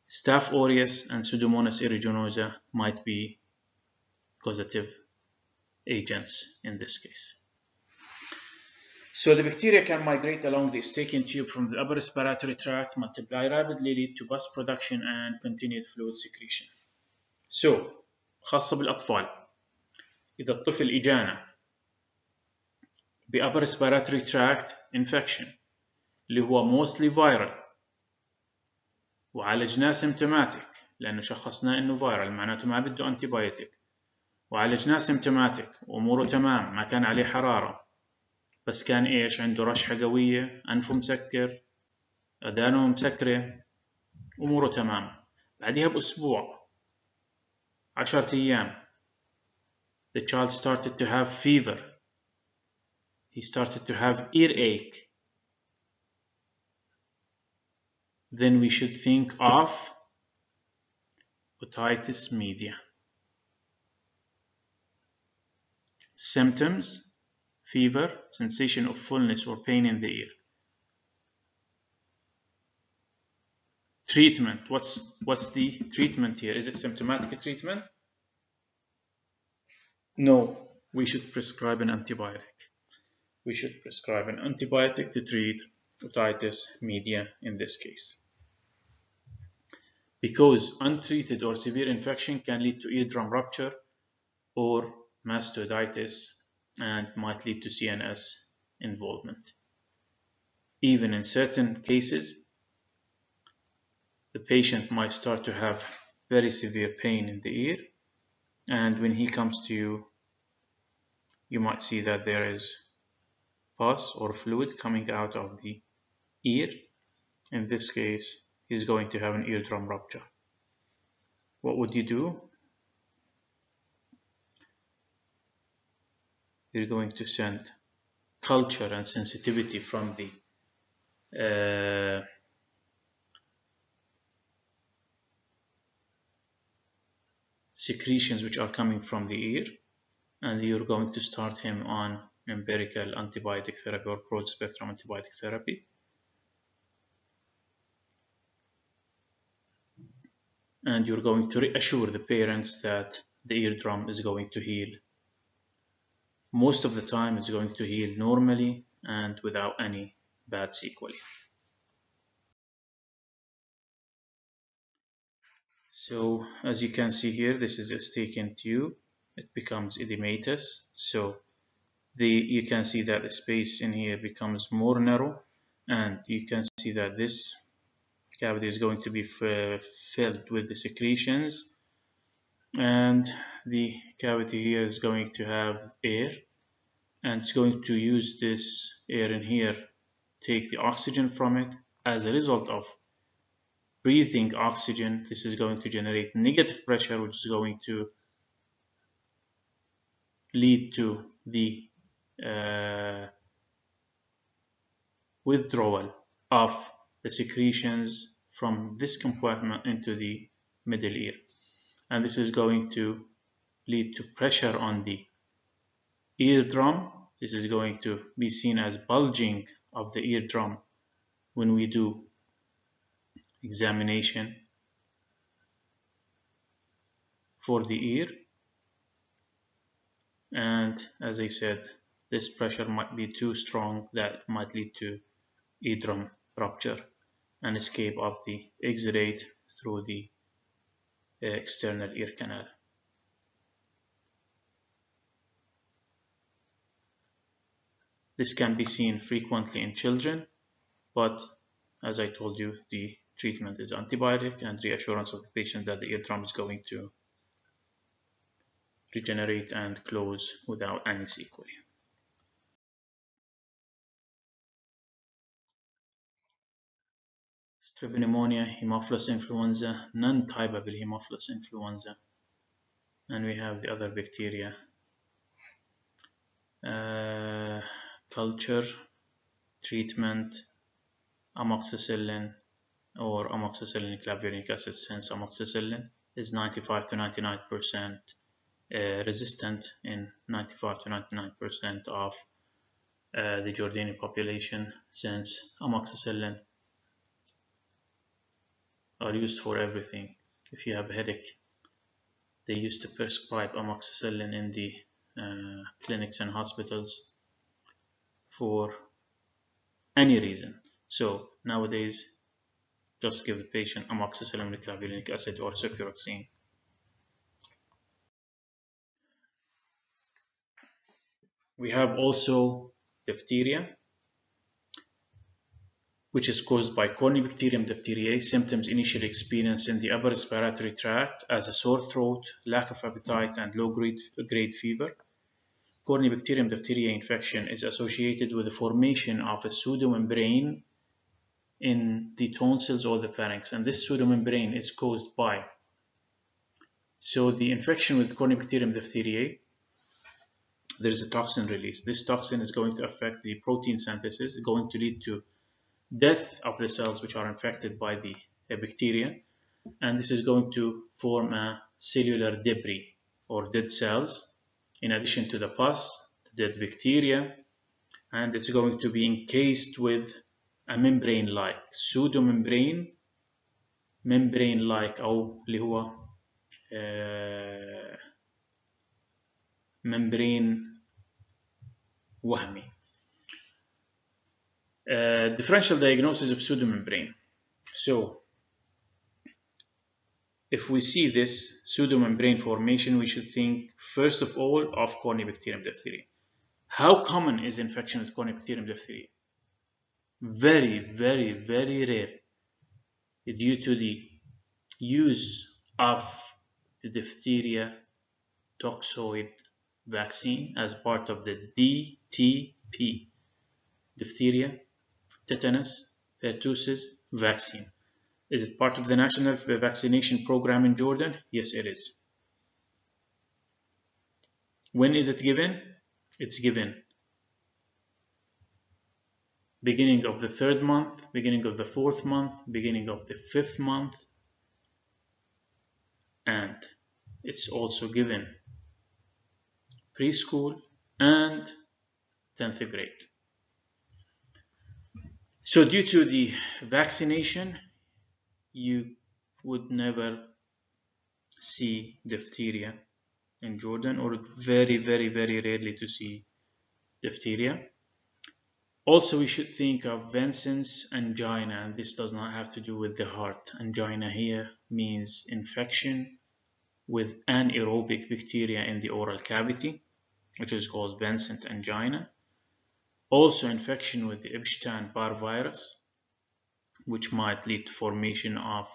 Staph aureus and Pseudomonas aeruginosa might be causative agents in this case. So the bacteria can migrate along the Eustachian tube from the upper respiratory tract, multiply rapidly, lead to pus production and continued fluid secretion. So خاصة بالأطفال إذا الطفل إجانا upper respiratory tract infection اللي هو mostly viral وعالجناه symptomatic لأنه شخصناه إنه viral معناته ما بده antibiotic وعالجناه symptomatic وأموره تمام ما كان عليه حرارة بس كان إيش عنده رشحة قوية أنفه مسكر أذانه مسكرة أموره تمام بعدها بأسبوع عشرة أيام the child started to have fever he started to have earache then we should think of otitis media. Symptoms fever, sensation of fullness or pain in the ear. Treatment what's what's the treatment here? Is it symptomatic treatment? No, we should prescribe an antibiotic. We should prescribe an antibiotic to treat otitis media in this case. Because untreated or severe infection can lead to eardrum rupture or mastoiditis and might lead to CNS involvement. Even in certain cases, the patient might start to have very severe pain in the ear and when he comes to you, you might see that there is pus or fluid coming out of the ear. In this case, he's going to have an eardrum rupture. What would you do? You're going to send culture and sensitivity from the uh, secretions which are coming from the ear and you're going to start him on empirical antibiotic therapy or broad spectrum antibiotic therapy and you're going to reassure the parents that the eardrum is going to heal. Most of the time it's going to heal normally and without any bad sequelae. So as you can see here, this is a Eustachian tube. It becomes edematous. So the you can see that the space in here becomes more narrow and you can see that this cavity is going to be filled with the secretions and the cavity here is going to have air. And it's going to use this air in here take the oxygen from it. As a result of breathing oxygen this is going to generate negative pressure which is going to lead to the uh, withdrawal of the secretions from this compartment into the middle ear and this is going to lead to pressure on the eardrum. This is going to be seen as bulging of the eardrum when we do examination for the ear. And as I said this pressure might be too strong that might lead to eardrum rupture and escape of the exudate through the Eh, external ear canal. This can be seen frequently in children, but as I told you, the treatment is antibiotic and reassurance of the patient that the eardrum is going to regenerate and close without any sequelae. Pneumonia, Haemophilus influenza, non-typable Haemophilus influenza, and we have the other bacteria. Uh, culture, treatment, amoxicillin or amoxicillin clavulanic acid since amoxicillin is 95 to 99 percent uh, resistant in 95 to 99 percent of uh, the Jordanian population since amoxicillin are used for everything. If you have a headache, they used to prescribe amoxicillin in the uh, clinics and hospitals for any reason. So nowadays, just give the patient amoxicillin with clavulanic acid or cefuroxime. We have also diphtheria. Which is caused by Corynebacterium diphtheriae. Symptoms initially experienced in the upper respiratory tract as a sore throat, lack of appetite, and low-grade grade fever. Corynebacterium diphtheriae infection is associated with the formation of a pseudomembrane in the tonsils or the pharynx, and this pseudomembrane is caused by so the infection with Corynebacterium diphtheriae there is a toxin release. This toxin is going to affect the protein synthesis, going to lead to death of the cells which are infected by the bacteria, and this is going to form a cellular debris or dead cells in addition to the pus, the dead bacteria, and it's going to be encased with a membrane-like pseudomembrane membrane-like أو اللي هو membrane وهمي uh, differential diagnosis of pseudomembrane so if we see this pseudomembrane formation we should think first of all of Corynebacterium diphtheria how common is infection with Corynebacterium diphtheria very very very rare. Due to the use of the diphtheria toxoid vaccine as part of the DTP, diphtheria, tetanus, pertussis vaccine. Is it part of the national vaccination program in Jordan? Yes, it is. When is it given? It's given beginning of the third month, beginning of the fourth month, beginning of the fifth month, and it's also given preschool and 10th grade. So due to the vaccination, you would never see diphtheria in Jordan or very, very, very rarely to see diphtheria. Also, we should think of Vincent's angina, and this does not have to do with the heart. Angina here means infection with anaerobic bacteria in the oral cavity, which is called Vincent angina. Also, infection with the Epstein Barr virus, which might lead to formation of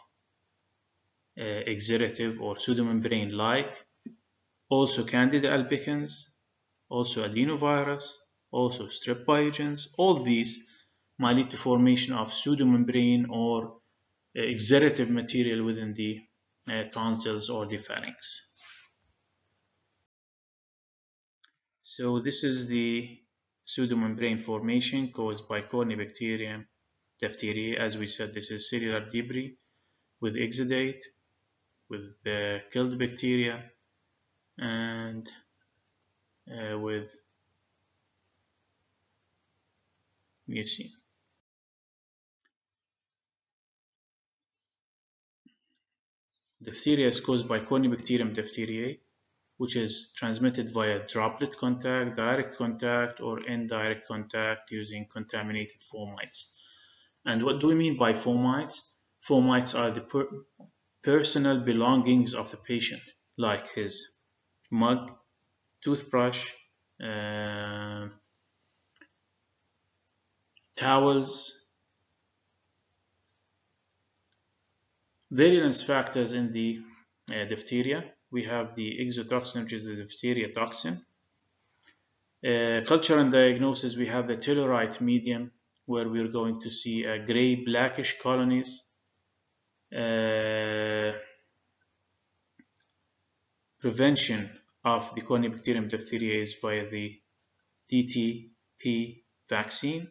uh, exudative or pseudomembrane-like. Also, Candida albicans, also adenovirus, also strep pyogenes. All these might lead to formation of pseudomembrane or uh, exudative material within the uh, tonsils or the pharynx. So this is the pseudomembrane formation caused by Corynebacterium diphtheriae. As we said, this is cellular debris with exudate, with the killed bacteria, and uh, with mucin. Diphtheria is caused by Corynebacterium diphtheriae, which is transmitted via droplet contact, direct contact, or indirect contact using contaminated fomites. And what do we mean by fomites? Fomites are the per personal belongings of the patient, like his mug, toothbrush, uh, towels, Virulence factors in the uh, diphtheria. We have the exotoxin, which is the diphtheria toxin. Uh, culture and diagnosis, we have the tellurite medium, where we're going to see a gray blackish colonies. Uh, prevention of the Corynebacterium diphtheriae is via the DTP vaccine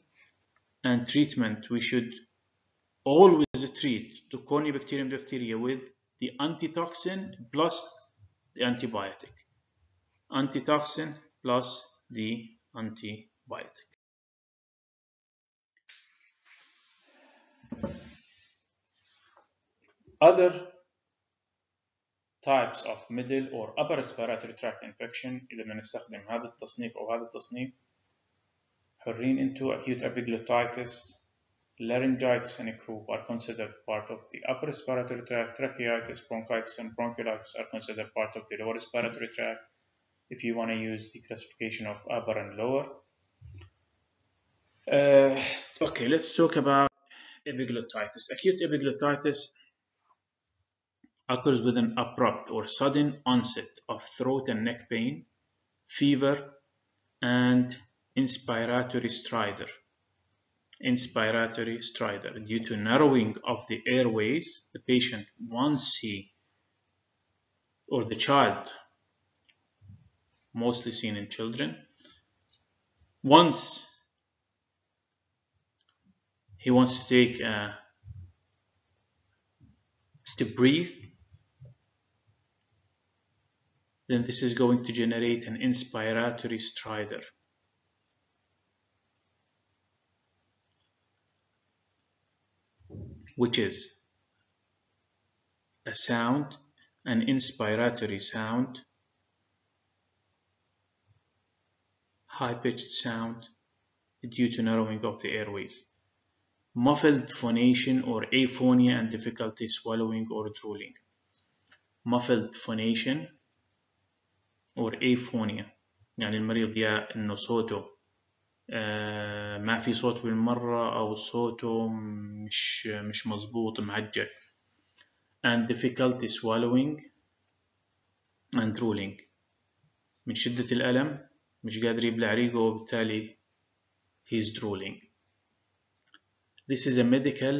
and treatment we should always treat the Corynebacterium diphtheria with the antitoxin plus the antibiotic. Antitoxin plus the antibiotic. Other types of middle or upper respiratory tract infection إذا بدنا نستخدم هذا التصنيف أو هذا التصنيف حرين into acute epiglottitis laryngitis and croup are considered part of the upper respiratory tract. Tracheitis, bronchitis, and bronchiolitis are considered part of the lower respiratory tract. If you want to use the classification of upper and lower. Uh, okay, let's talk about epiglottitis. Acute epiglottitis occurs with an abrupt or sudden onset of throat and neck pain, fever, and inspiratory stridor. Inspiratory stridor. Due to narrowing of the airways, the patient, once he or the child, mostly seen in children, once he wants to take uh, to breathe then this is going to generate an inspiratory stridor which is a sound an inspiratory sound high-pitched sound due to narrowing of the airways muffled phonation or aphonia and difficulty swallowing or drooling muffled phonation or aphonia يعني المريض يا انه صوته آه ما في صوت بالمرة أو صوته مش مش مظبوط معجل and difficulty swallowing and drooling من شدة الألم مش قادر يبلع ريقه وبالتالي he's drooling This is a medical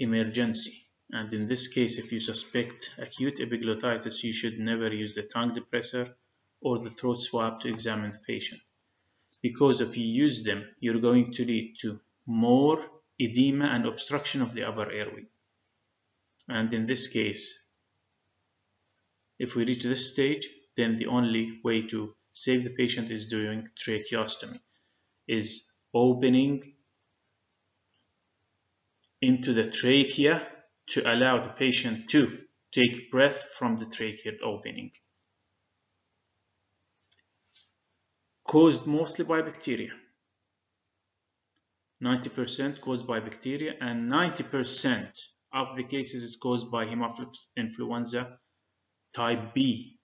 emergency and in this case if you suspect acute epiglottitis you should never use the tongue depressor or the throat swab to examine the patient because if you use them you're going to lead to more edema and obstruction of the upper airway and in this case if we reach this stage then the only way to save the patient is doing tracheostomy is opening into the trachea to allow the patient to take breath from the tracheal opening. Caused mostly by bacteria. 90% caused by bacteria and 90% of the cases is caused by Haemophilus influenza type B.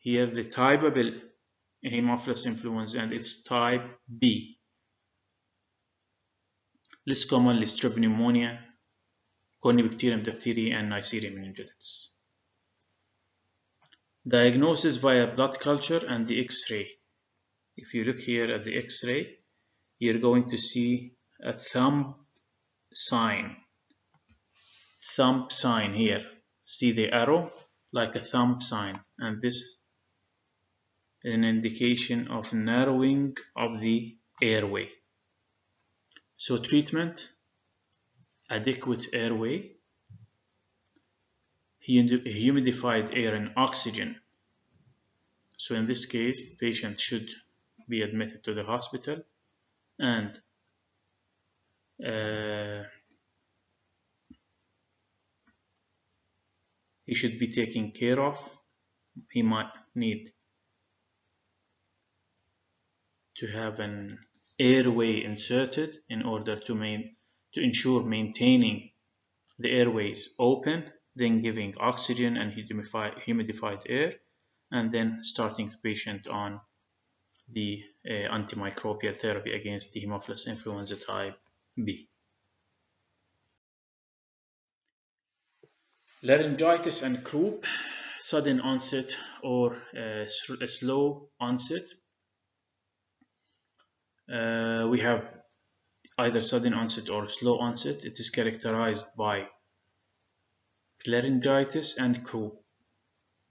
Here the type typable Haemophilus influenza and it's type B. less commonly strep pneumonia, Corynebacterium diphtheria, and Neisseria meningitis. Diagnosis via blood culture and the X-ray. If you look here at the X-ray, you're going to see a thumb sign. Thumb sign here. See the arrow? Like a thumb sign. And this is an indication of narrowing of the airway. So treatment, adequate airway, humidified air and oxygen. So in this case, the patient should be admitted to the hospital and uh, he should be taken care of. He might need to have an airway inserted in order to main to ensure maintaining the airways open then giving oxygen and humidified, air and then starting the patient on the uh, antimicrobial therapy against the Haemophilus influenza type B. Laryngitis and croup, sudden onset or uh, slow onset uh, we have either sudden onset or slow onset. It is characterized by laryngitis and croup.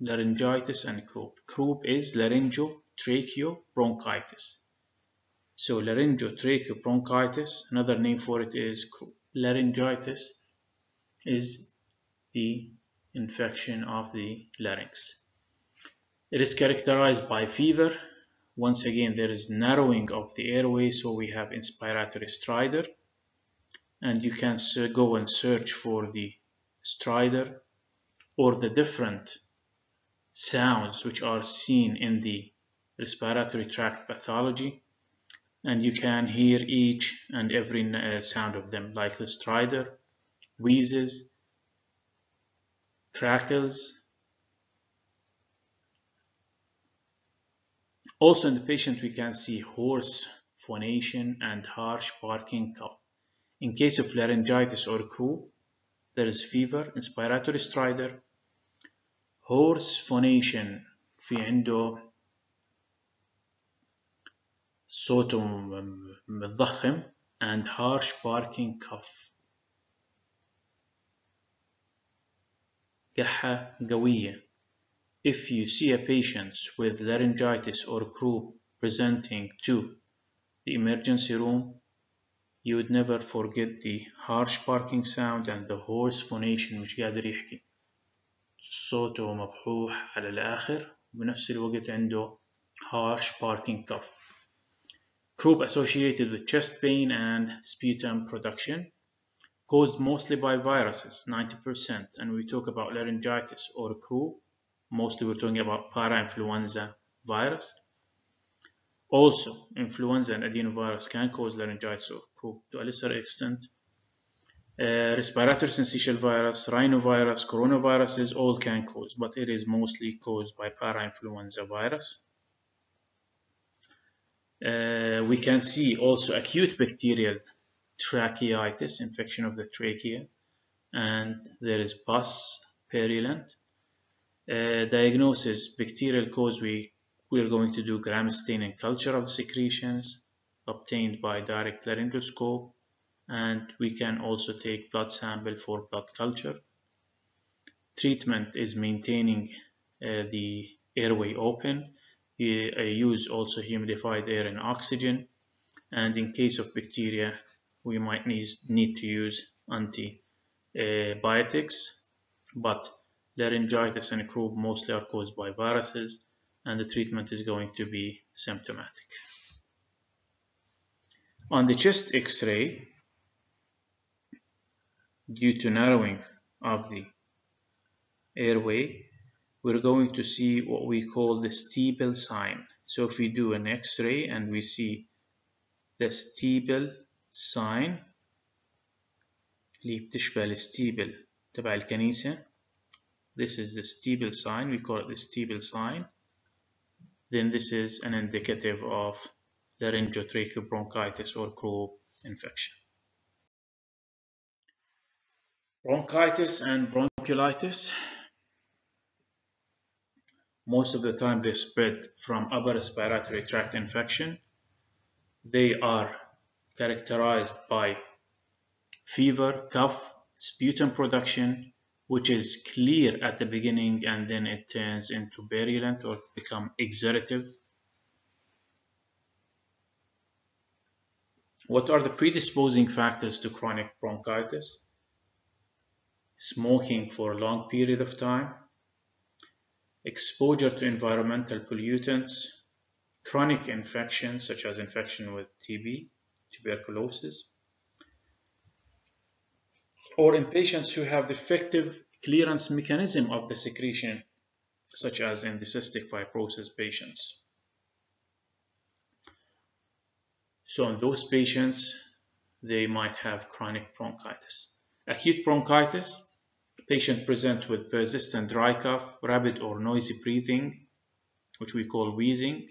Laryngitis and croup. Croup is laryngotracheobronchitis. So laryngotracheobronchitis, another name for it is croup. Laryngitis is the infection of the larynx. It is characterized by fever, once again there is narrowing of the airway so we have inspiratory stridor and you can go and search for the stridor or the different sounds which are seen in the respiratory tract pathology and you can hear each and every uh, sound of them like the stridor, wheezes, crackles, Also in the patient we can see hoarse phonation and harsh barking cough. In case of laryngitis or croup, there is fever, inspiratory stridor, hoarse phonation في عنده صوته متضخم and harsh barking cough كحة قوية If you see a patient with laryngitis or croup presenting to the emergency room, you would never forget the harsh barking sound and the hoarse phonation مش قادر يحكي صوته مبحوح على الآخر وبنفس الوقت عنده harsh barking cough croup associated with chest pain and sputum production caused mostly by viruses 90% and we talk about laryngitis or croup mostly we're talking about parainfluenza virus also, influenza and adenovirus can cause laryngitis or to a lesser extent. Uh, respiratory syncytial virus, rhinovirus, coronaviruses all can cause, but it is mostly caused by parainfluenza virus. Uh, we can see also acute bacterial tracheitis, infection of the trachea, and there is pus purulent. Uh, diagnosis, bacterial cause, we we are going to do gram staining culture of the secretions obtained by direct laryngoscope and we can also take blood sample for blood culture. Treatment is maintaining uh, the airway open. Uh, use also humidified air and oxygen and in case of bacteria we might need, need to use antibiotics but laryngitis and croup mostly are caused by viruses and the treatment is going to be symptomatic. On the chest x-ray, due to narrowing of the airway, we're going to see what we call the steeple sign. So if we do an x-ray and we see the steeple sign اللي بتشبه الستيبل تبع الكنيسة this is the steeple sign we call it the steeple sign then this is an indicative of laryngotracheal bronchitis or croup infection. Bronchitis and bronchiolitis most of the time they spread from upper respiratory tract infection. They are characterized by fever, cough, sputum production, which is clear at the beginning and then it turns into purulent or become exudative. What are the predisposing factors to chronic bronchitis? Smoking for a long period of time, exposure to environmental pollutants, chronic infections such as infection with TB, tuberculosis, or in patients who have defective clearance mechanism of the secretion, such as in the cystic fibrosis patients. So in those patients, they might have chronic bronchitis. Acute bronchitis, patient present with persistent dry cough, rapid or noisy breathing, which we call wheezing.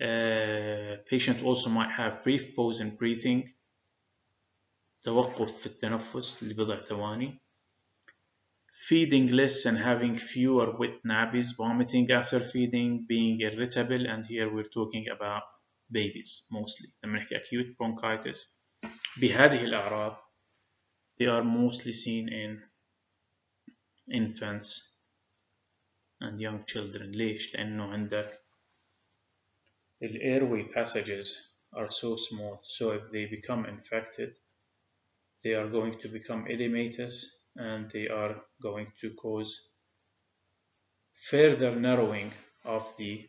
Uh, patient also might have brief pause in breathing, توقف في التنفس لبضع ثواني feeding less and having fewer wet nappies vomiting after feeding being irritable and here we're talking about babies mostly لما نحكي acute bronchitis بهذه الأعراض they are mostly seen in infants and young children ليش؟ لأنه عندك the airway passages are so small so if they become infected they are going to become edematous and they are going to cause further narrowing of the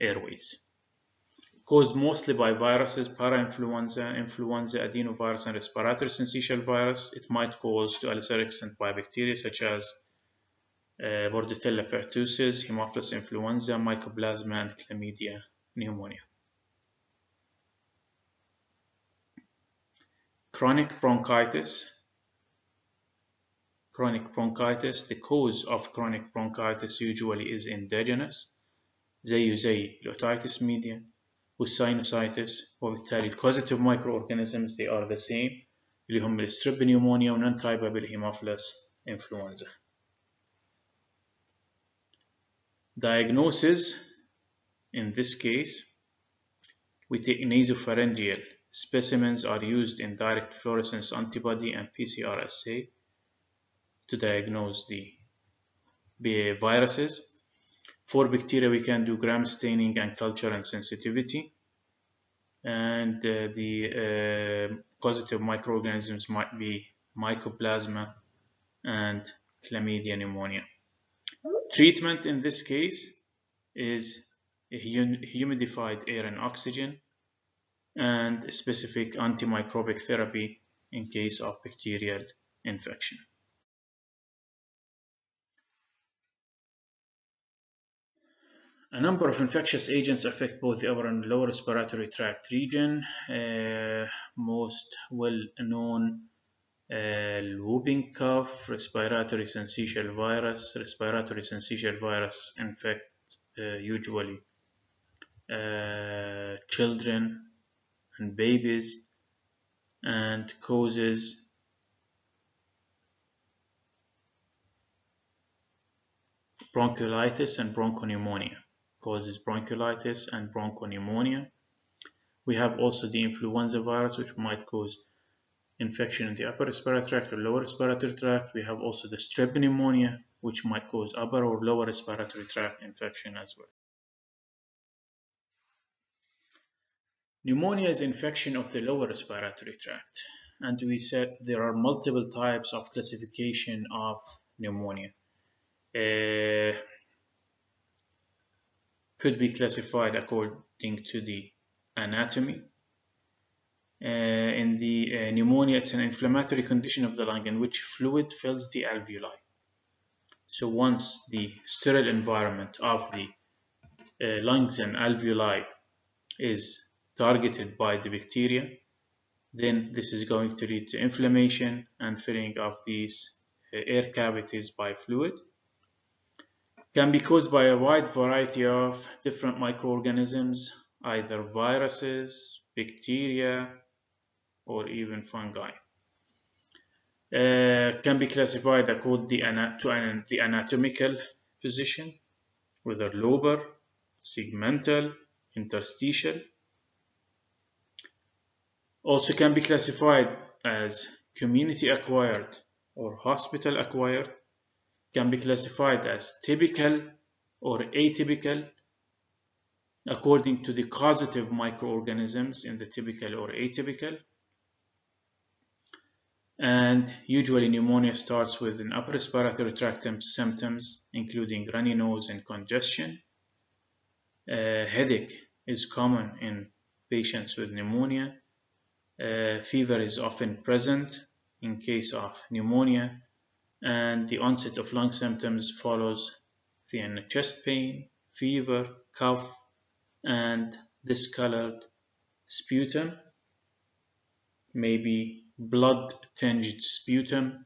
airways. Caused mostly by viruses, parainfluenza, influenza, adenovirus, and respiratory syncytial virus, it might cause to a lesser extent by bacteria such as uh, Bordetella pertussis, Haemophilus influenza, Mycoplasma, and Chlamydia pneumonia. Chronic bronchitis. Chronic bronchitis, the cause of chronic bronchitis usually is endogenous زيه زي الأوتيتس media والساينوسايتس وبالتالي causative microorganisms they are the same اللي هم الستريب pneumonia و non type بالهيموفيلس influenza. Diagnosis in this case we take nasopharyngeal specimens are used in direct fluorescence antibody and PCR assay to diagnose the viruses. For bacteria, we can do gram staining and culture and sensitivity. And uh, the uh, positive microorganisms might be mycoplasma and chlamydia pneumonia. Treatment in this case is humidified air and oxygen and specific antimicrobic therapy in case of bacterial infection. A number of infectious agents affect both the upper and lower respiratory tract region. Uh, most well known uh, whooping cough, respiratory syncytial virus. Respiratory syncytial virus infect uh, usually uh, children and babies and causes bronchiolitis and bronchopneumonia causes bronchiolitis and bronchopneumonia. We have also the influenza virus, which might cause infection in the upper respiratory tract or lower respiratory tract. We have also the strep pneumonia, which might cause upper or lower respiratory tract infection as well. Pneumonia is infection of the lower respiratory tract, and we said there are multiple types of classification of pneumonia. Uh, could be classified according to the anatomy. Uh, in the uh, pneumonia, it's an inflammatory condition of the lung in which fluid fills the alveoli. So once the sterile environment of the uh, lungs and alveoli is targeted by the bacteria, then this is going to lead to inflammation and filling of these uh, air cavities by fluid can be caused by a wide variety of different microorganisms, either viruses, bacteria, or even fungi. Uh, can be classified according to an, the anatomical position, whether lobar, segmental, interstitial. Also can be classified as community acquired or hospital acquired can be classified as typical or atypical according to the causative microorganisms in the typical or atypical. And usually pneumonia starts with an upper respiratory tract symptoms including runny nose and congestion. Uh, headache is common in patients with pneumonia. Uh, fever is often present in case of pneumonia and the onset of lung symptoms follows the chest pain, fever, cough, and discolored sputum, maybe blood-tinged sputum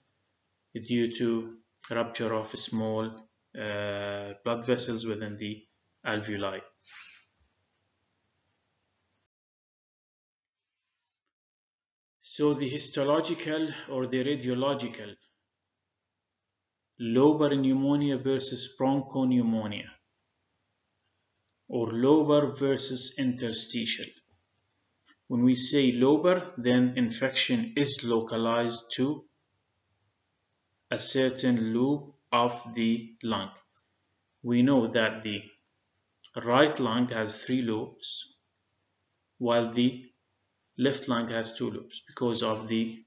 due to rupture of small uh, blood vessels within the alveoli. So the histological or the radiological lobar pneumonia versus bronchopneumonia or lobar versus interstitial. When we say lobar, then infection is localized to a certain lobe of the lung. We know that the right lung has three lobes, while the left lung has two lobes because of the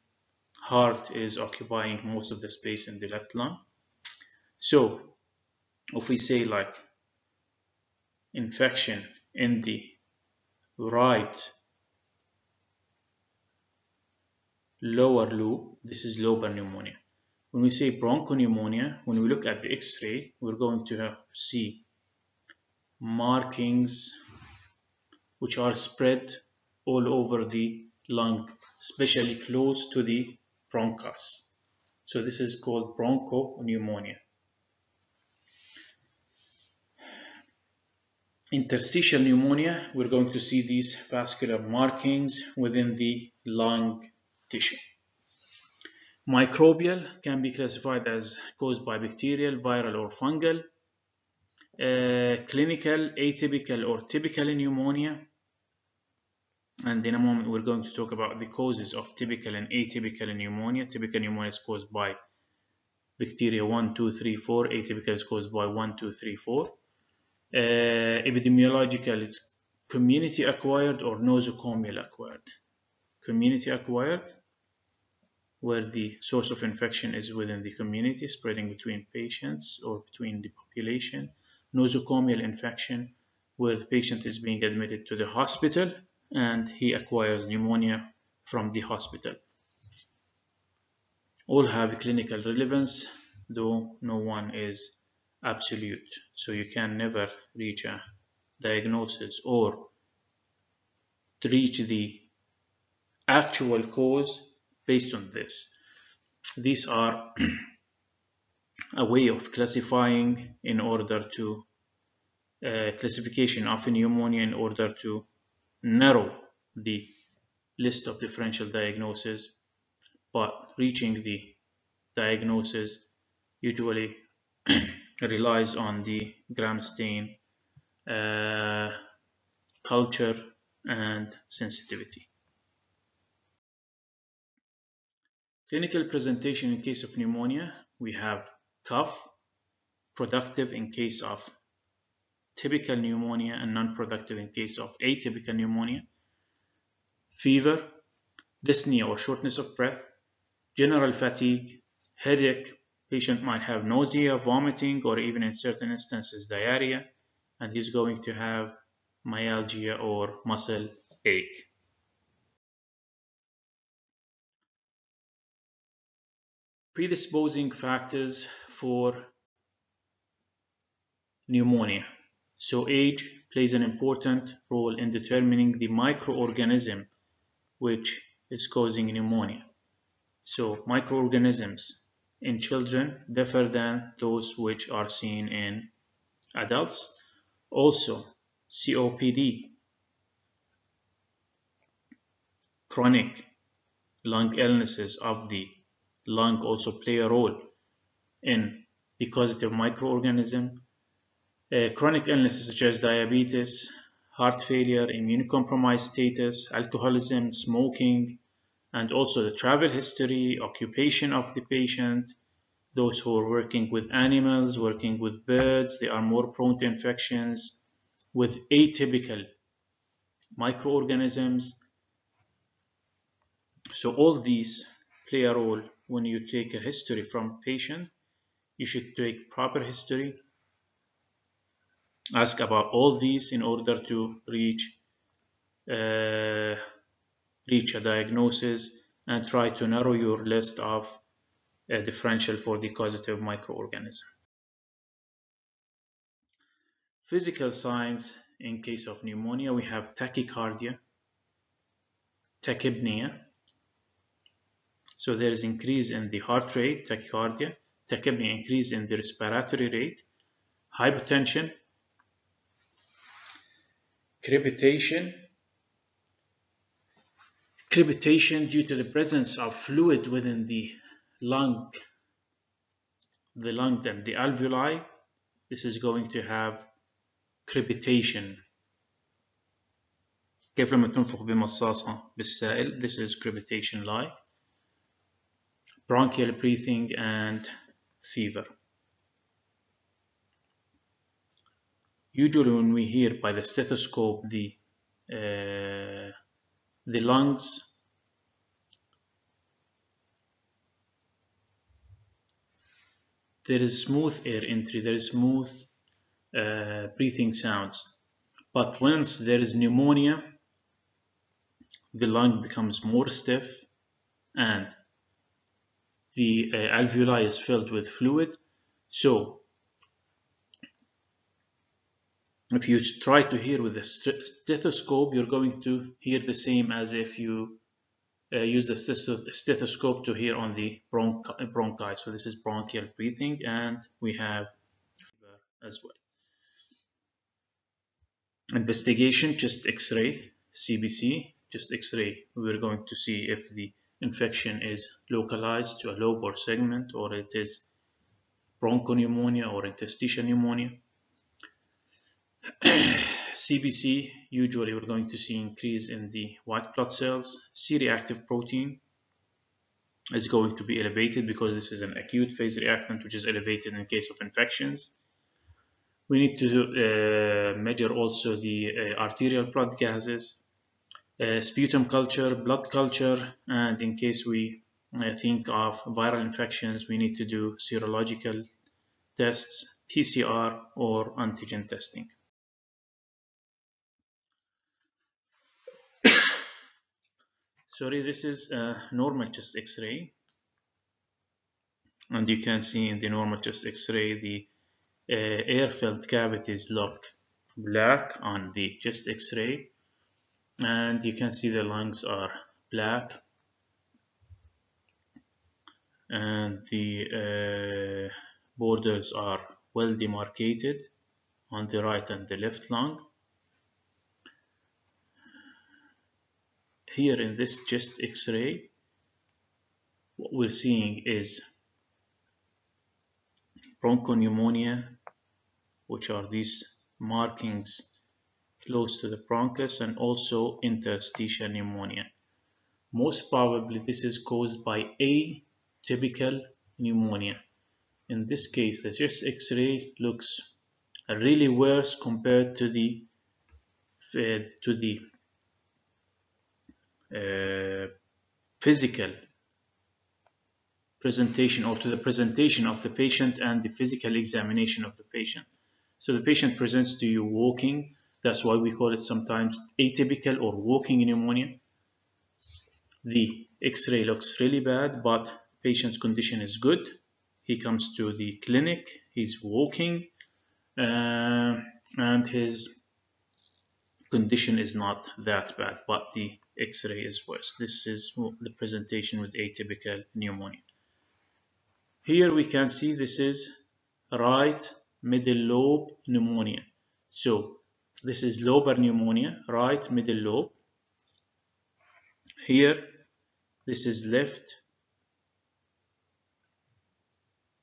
heart is occupying most of the space in the left lung. So if we say like infection in the right lower lobe, this is lobar pneumonia. When we say bronchopneumonia, when we look at the x-ray, we're going to see markings which are spread all over the lung, especially close to the bronchus. So this is called bronchopneumonia. Interstitial pneumonia, we're going to see these vascular markings within the lung tissue. Microbial can be classified as caused by bacterial, viral, or fungal. Uh, clinical, atypical, or typical pneumonia. And in a moment, we're going to talk about the causes of typical and atypical pneumonia. Typical pneumonia is caused by bacteria 1, 2, 3, 4. Atypical is caused by 1, 2, 3, 4. Uh, epidemiological, it's community acquired or nosocomial acquired. Community acquired where the source of infection is within the community, spreading between patients or between the population. Nosocomial infection, where the patient is being admitted to the hospital and he acquires pneumonia from the hospital. All have clinical relevance, though no one is absolute. So you can never reach a diagnosis or reach the actual cause based on this. These are *clears throat* a way of classifying in order to uh, classification of pneumonia in order to narrow the list of differential diagnoses but reaching the diagnosis usually *clears throat* relies on the gram stain uh, culture and sensitivity. Clinical presentation in case of pneumonia, we have cough, productive in case of typical pneumonia and non-productive in case of atypical pneumonia, fever, dyspnea or shortness of breath, general fatigue, headache, patient might have nausea, vomiting, or even in certain instances diarrhea, and he's going to have myalgia or muscle ache. predisposing factors for pneumonia. So age plays an important role in determining the microorganism which is causing pneumonia. So microorganisms in children differ than those which are seen in adults. Also, COPD, chronic lung illnesses of the lung also play a role in the causative microorganism. Uh, chronic illnesses such as diabetes, heart failure, immunocompromised status, alcoholism, smoking, and also the travel history, occupation of the patient, those who are working with animals, working with birds, they are more prone to infections with atypical microorganisms. So all these play a role when you take a history from patient you should take proper history ask about all these in order to reach uh, reach a diagnosis and try to narrow your list of uh, differential for the causative microorganism. Physical signs in case of pneumonia, we have tachycardia, tachypnea, so there is increase in the heart rate, tachycardia, tachypnea increase in the respiratory rate, hypotension, crepitation, crepitation due to the presence of fluid within the lung, the lung and the alveoli, this is going to have crepitation. كيف لما تنفخ بمصاصة بالسائل this is crepitation like bronchial breathing and fever. Usually when we hear by the stethoscope the, uh, the lungs, there is smooth air entry, there is smooth uh, breathing sounds. But once there is pneumonia, the lung becomes more stiff and the uh, alveoli is filled with fluid. So if you try to hear with a stethoscope, you're going to hear the same as if you uh, use the stethoscope to hear on the bronch bronchi. So this is bronchial breathing and we have as well. Investigation, just X-ray, CBC, just X-ray. We're going to see if the infection is localized to a lobar segment or it is bronchopneumonia or interstitial pneumonia. *clears throat* CBC, usually we're going to see increase in the white blood cells. C-reactive protein is going to be elevated because this is an acute phase reactant which is elevated in case of infections. We need to uh, measure also the uh, arterial blood gases, uh, sputum culture, blood culture, and in case we uh, think of viral infections, we need to do serological tests, PCR or antigen testing. Sorry, this is a normal chest x-ray. And you can see in the normal chest x-ray the uh, air-filled cavities look black on the chest x-ray. And you can see the lungs are black. And the uh, borders are well demarcated on the right and the left lung here in this chest x-ray what we're seeing is bronchopneumonia which are these markings close to the bronchus and also interstitial pneumonia. Most probably this is caused by a atypical pneumonia. In this case, the chest X-ray looks really worse compared to the uh, to the uh, physical presentation or to the presentation of the patient and the physical examination of the patient. So the patient presents to you walking that's why we call it sometimes atypical or walking pneumonia. The X-ray looks really bad, but patient's condition is good. He comes to the clinic, he's walking, uh, and his condition is not that bad, but the X-ray is worse. This is the presentation with atypical pneumonia. Here we can see this is right middle lobe pneumonia. So this is lobar pneumonia, right middle lobe. Here, this is left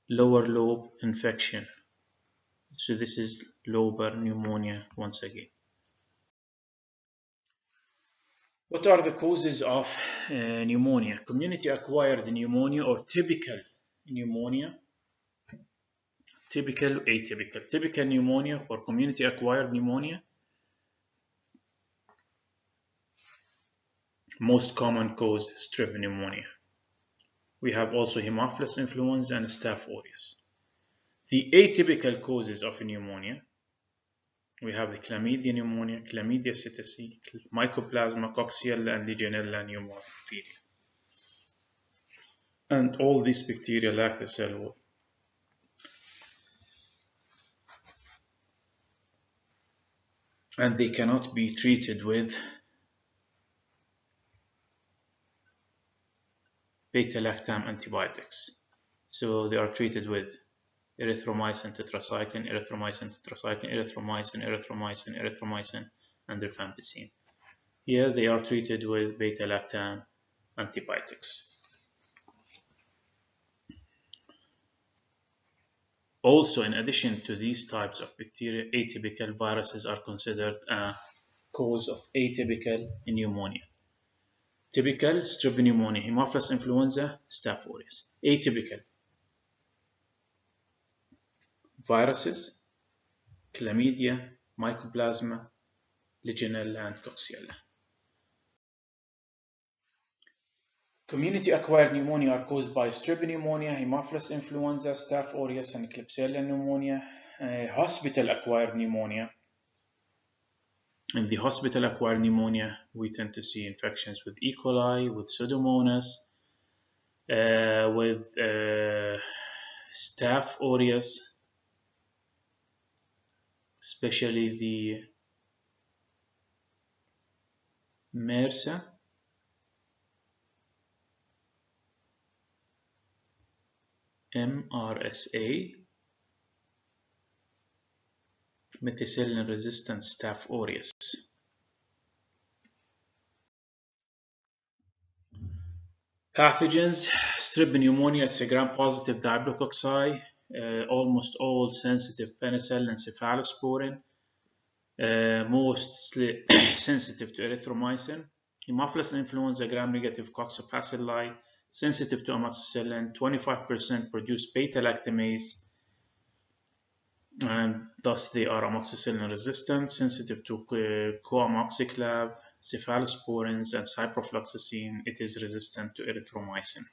lower lobe infection. So this is lobar pneumonia once again. What are the causes of uh, pneumonia? Community acquired pneumonia or typical pneumonia typical atypical typical pneumonia or community acquired pneumonia Most common cause strep pneumonia. We have also Haemophilus influenza and Staph aureus. The atypical causes of pneumonia, we have the chlamydia pneumonia, chlamydia psittaci, mycoplasma, coxiella, and legionella pneumophila. And all these bacteria lack the cell wall. And they cannot be treated with beta-lactam antibiotics. So they are treated with erythromycin tetracycline, erythromycin tetracycline, erythromycin, erythromycin, erythromycin, and rifampicin. Here they are treated with beta-lactam antibiotics. Also, in addition to these types of bacteria, atypical viruses are considered a cause of atypical pneumonia. Typical strep pneumonia, Haemophilus influenza, Staph aureus. Atypical viruses, chlamydia, mycoplasma, legionella, and coxiella. Community-acquired pneumonia are caused by strep pneumonia, Haemophilus influenza, Staph aureus, and Klebsiella pneumonia. Uh, Hospital-acquired pneumonia in the hospital-acquired pneumonia, we tend to see infections with E. coli, with Pseudomonas, uh, with uh, Staph aureus, especially the MRSA. MRSA methicillin-resistant Staph aureus. Pathogens, strep pneumonia, it's a gram-positive diplococci, uh, almost all sensitive penicillin and cephalosporin, uh, mostly *clears throat* sensitive to erythromycin. Haemophilus influenza gram-negative coccobacilli, sensitive to amoxicillin, 25% produce beta-lactamase, and thus they are amoxicillin resistant, sensitive to uh, coamoxiclav, cephalosporins, and ciprofloxacin. It is resistant to erythromycin.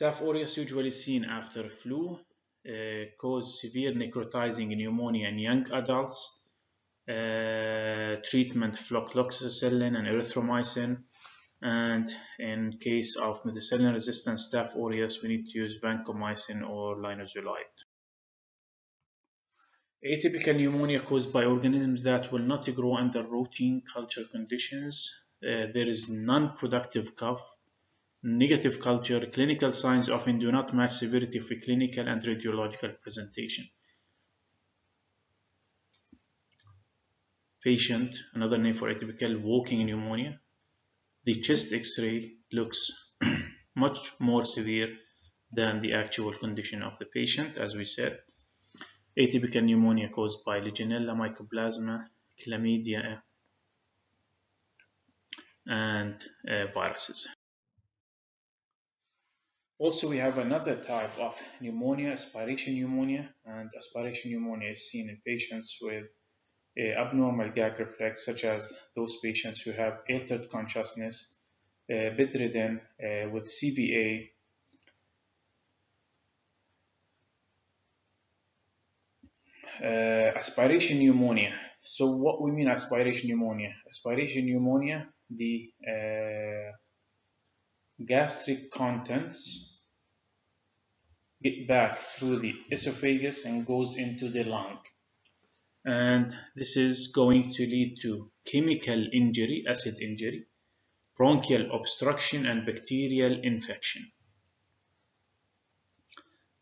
Staph aureus usually seen after flu uh, cause severe necrotizing pneumonia in young adults. Uh, treatment flucloxacillin and erythromycin and in case of methicillin resistant staph aureus we need to use vancomycin or linezolid. Atypical pneumonia caused by organisms that will not grow under routine culture conditions. Uh, there is non-productive cough, negative culture, clinical signs often do not match severity of a clinical and radiological presentation. Patient, another name for atypical walking pneumonia. The chest x-ray looks *clears throat* much more severe than the actual condition of the patient, as we said atypical pneumonia caused by Legionella, Mycoplasma, Chlamydia, and uh, viruses. Also, we have another type of pneumonia, aspiration pneumonia, and aspiration pneumonia is seen in patients with uh, abnormal gag reflex, such as those patients who have altered consciousness, uh, bedridden uh, with CVA, uh, aspiration pneumonia. So what we mean aspiration pneumonia? Aspiration pneumonia, the uh, gastric contents get back through the esophagus and goes into the lung. And this is going to lead to chemical injury, acid injury, bronchial obstruction, and bacterial infection.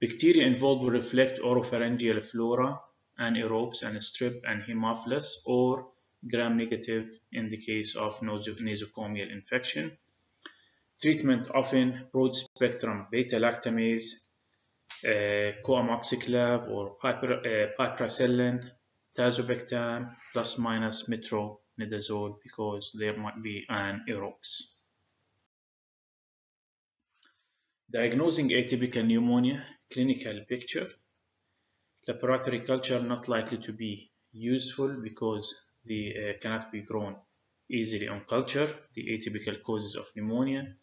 Bacteria involved will reflect oropharyngeal flora, and anaerobes and strep and Haemophilus or gram-negative in the case of nosocomial infection. Treatment often broad-spectrum beta-lactamase, coamoxiclav or uh, piperacillin, tazobactam, plus minus metronidazole because there might be anaerobes. Diagnosing atypical pneumonia, clinical picture. Laboratory culture not likely to be useful because they uh, cannot be grown easily on culture, the atypical causes of pneumonia.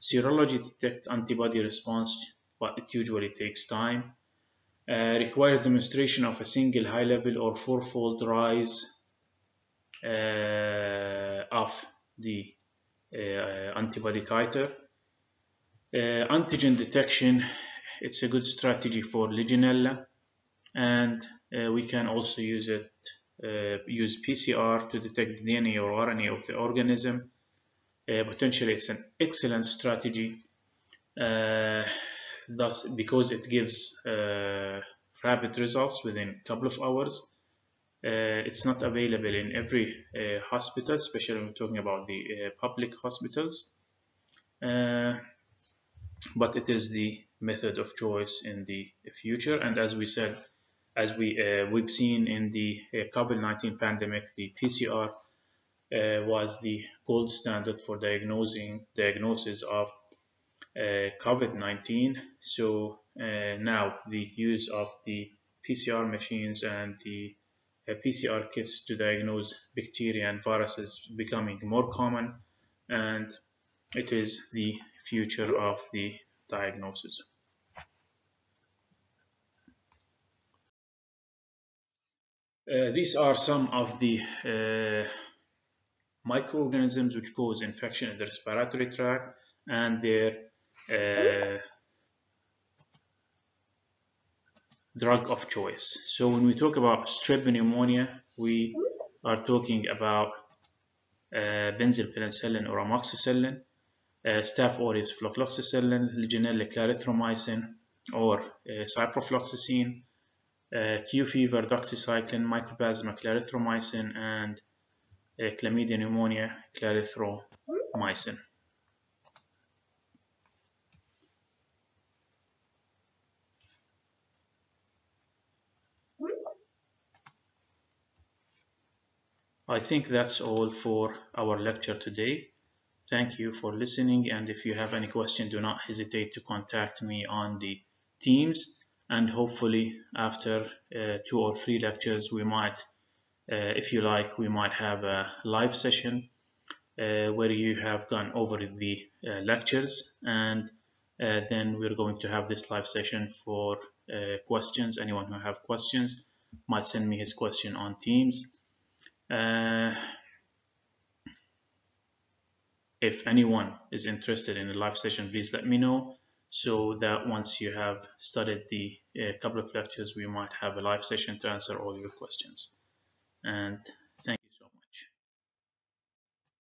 Serology detect antibody response, but it usually takes time. Uh, requires demonstration of a single high level or fourfold rise uh, of the uh, antibody titer. Uh, antigen detection, it's a good strategy for Legionella and uh, we can also use it uh, use PCR to detect DNA or RNA of the organism. Potentially, it's an excellent strategy. Thus, because it gives rapid results within a couple of hours. Uh, it's not available in every uh, hospital, especially when we're talking about the uh, public hospitals. but it is the method of choice in the future. And as we said, as we uh, we've seen in the uh, COVID-19 pandemic, the PCR uh, was the gold standard for diagnosing diagnosis of COVID-19. So now the use of the PCR machines and the PCR kits to diagnose bacteria and viruses becoming more common and it is the future of the diagnosis. Uh, these are some of the uh, microorganisms which cause infection in the respiratory tract and their uh, drug of choice. So when we talk about strep pneumonia, we are talking about uh, benzyl penicillin or amoxicillin, uh, staph aureus flucloxacillin, legionella clarithromycin, or uh, ciprofloxacin, uh, Q fever, doxycycline, mycoplasma, clarithromycin, and uh, chlamydia pneumonia, clarithromycin. I think that's all for our lecture today. Thank you for listening and if you have any question do not hesitate to contact me on the Teams. And hopefully after uh, two or three lectures we might uh, if you like we might have a live session uh, where you have gone over the uh, lectures. And uh, then we're going to have this live session for uh, questions. Anyone who have questions might send me his question on Teams uh, if anyone is interested in a live session, please let me know so that once you have studied the uh, couple of lectures, we might have a live session to answer all your questions. And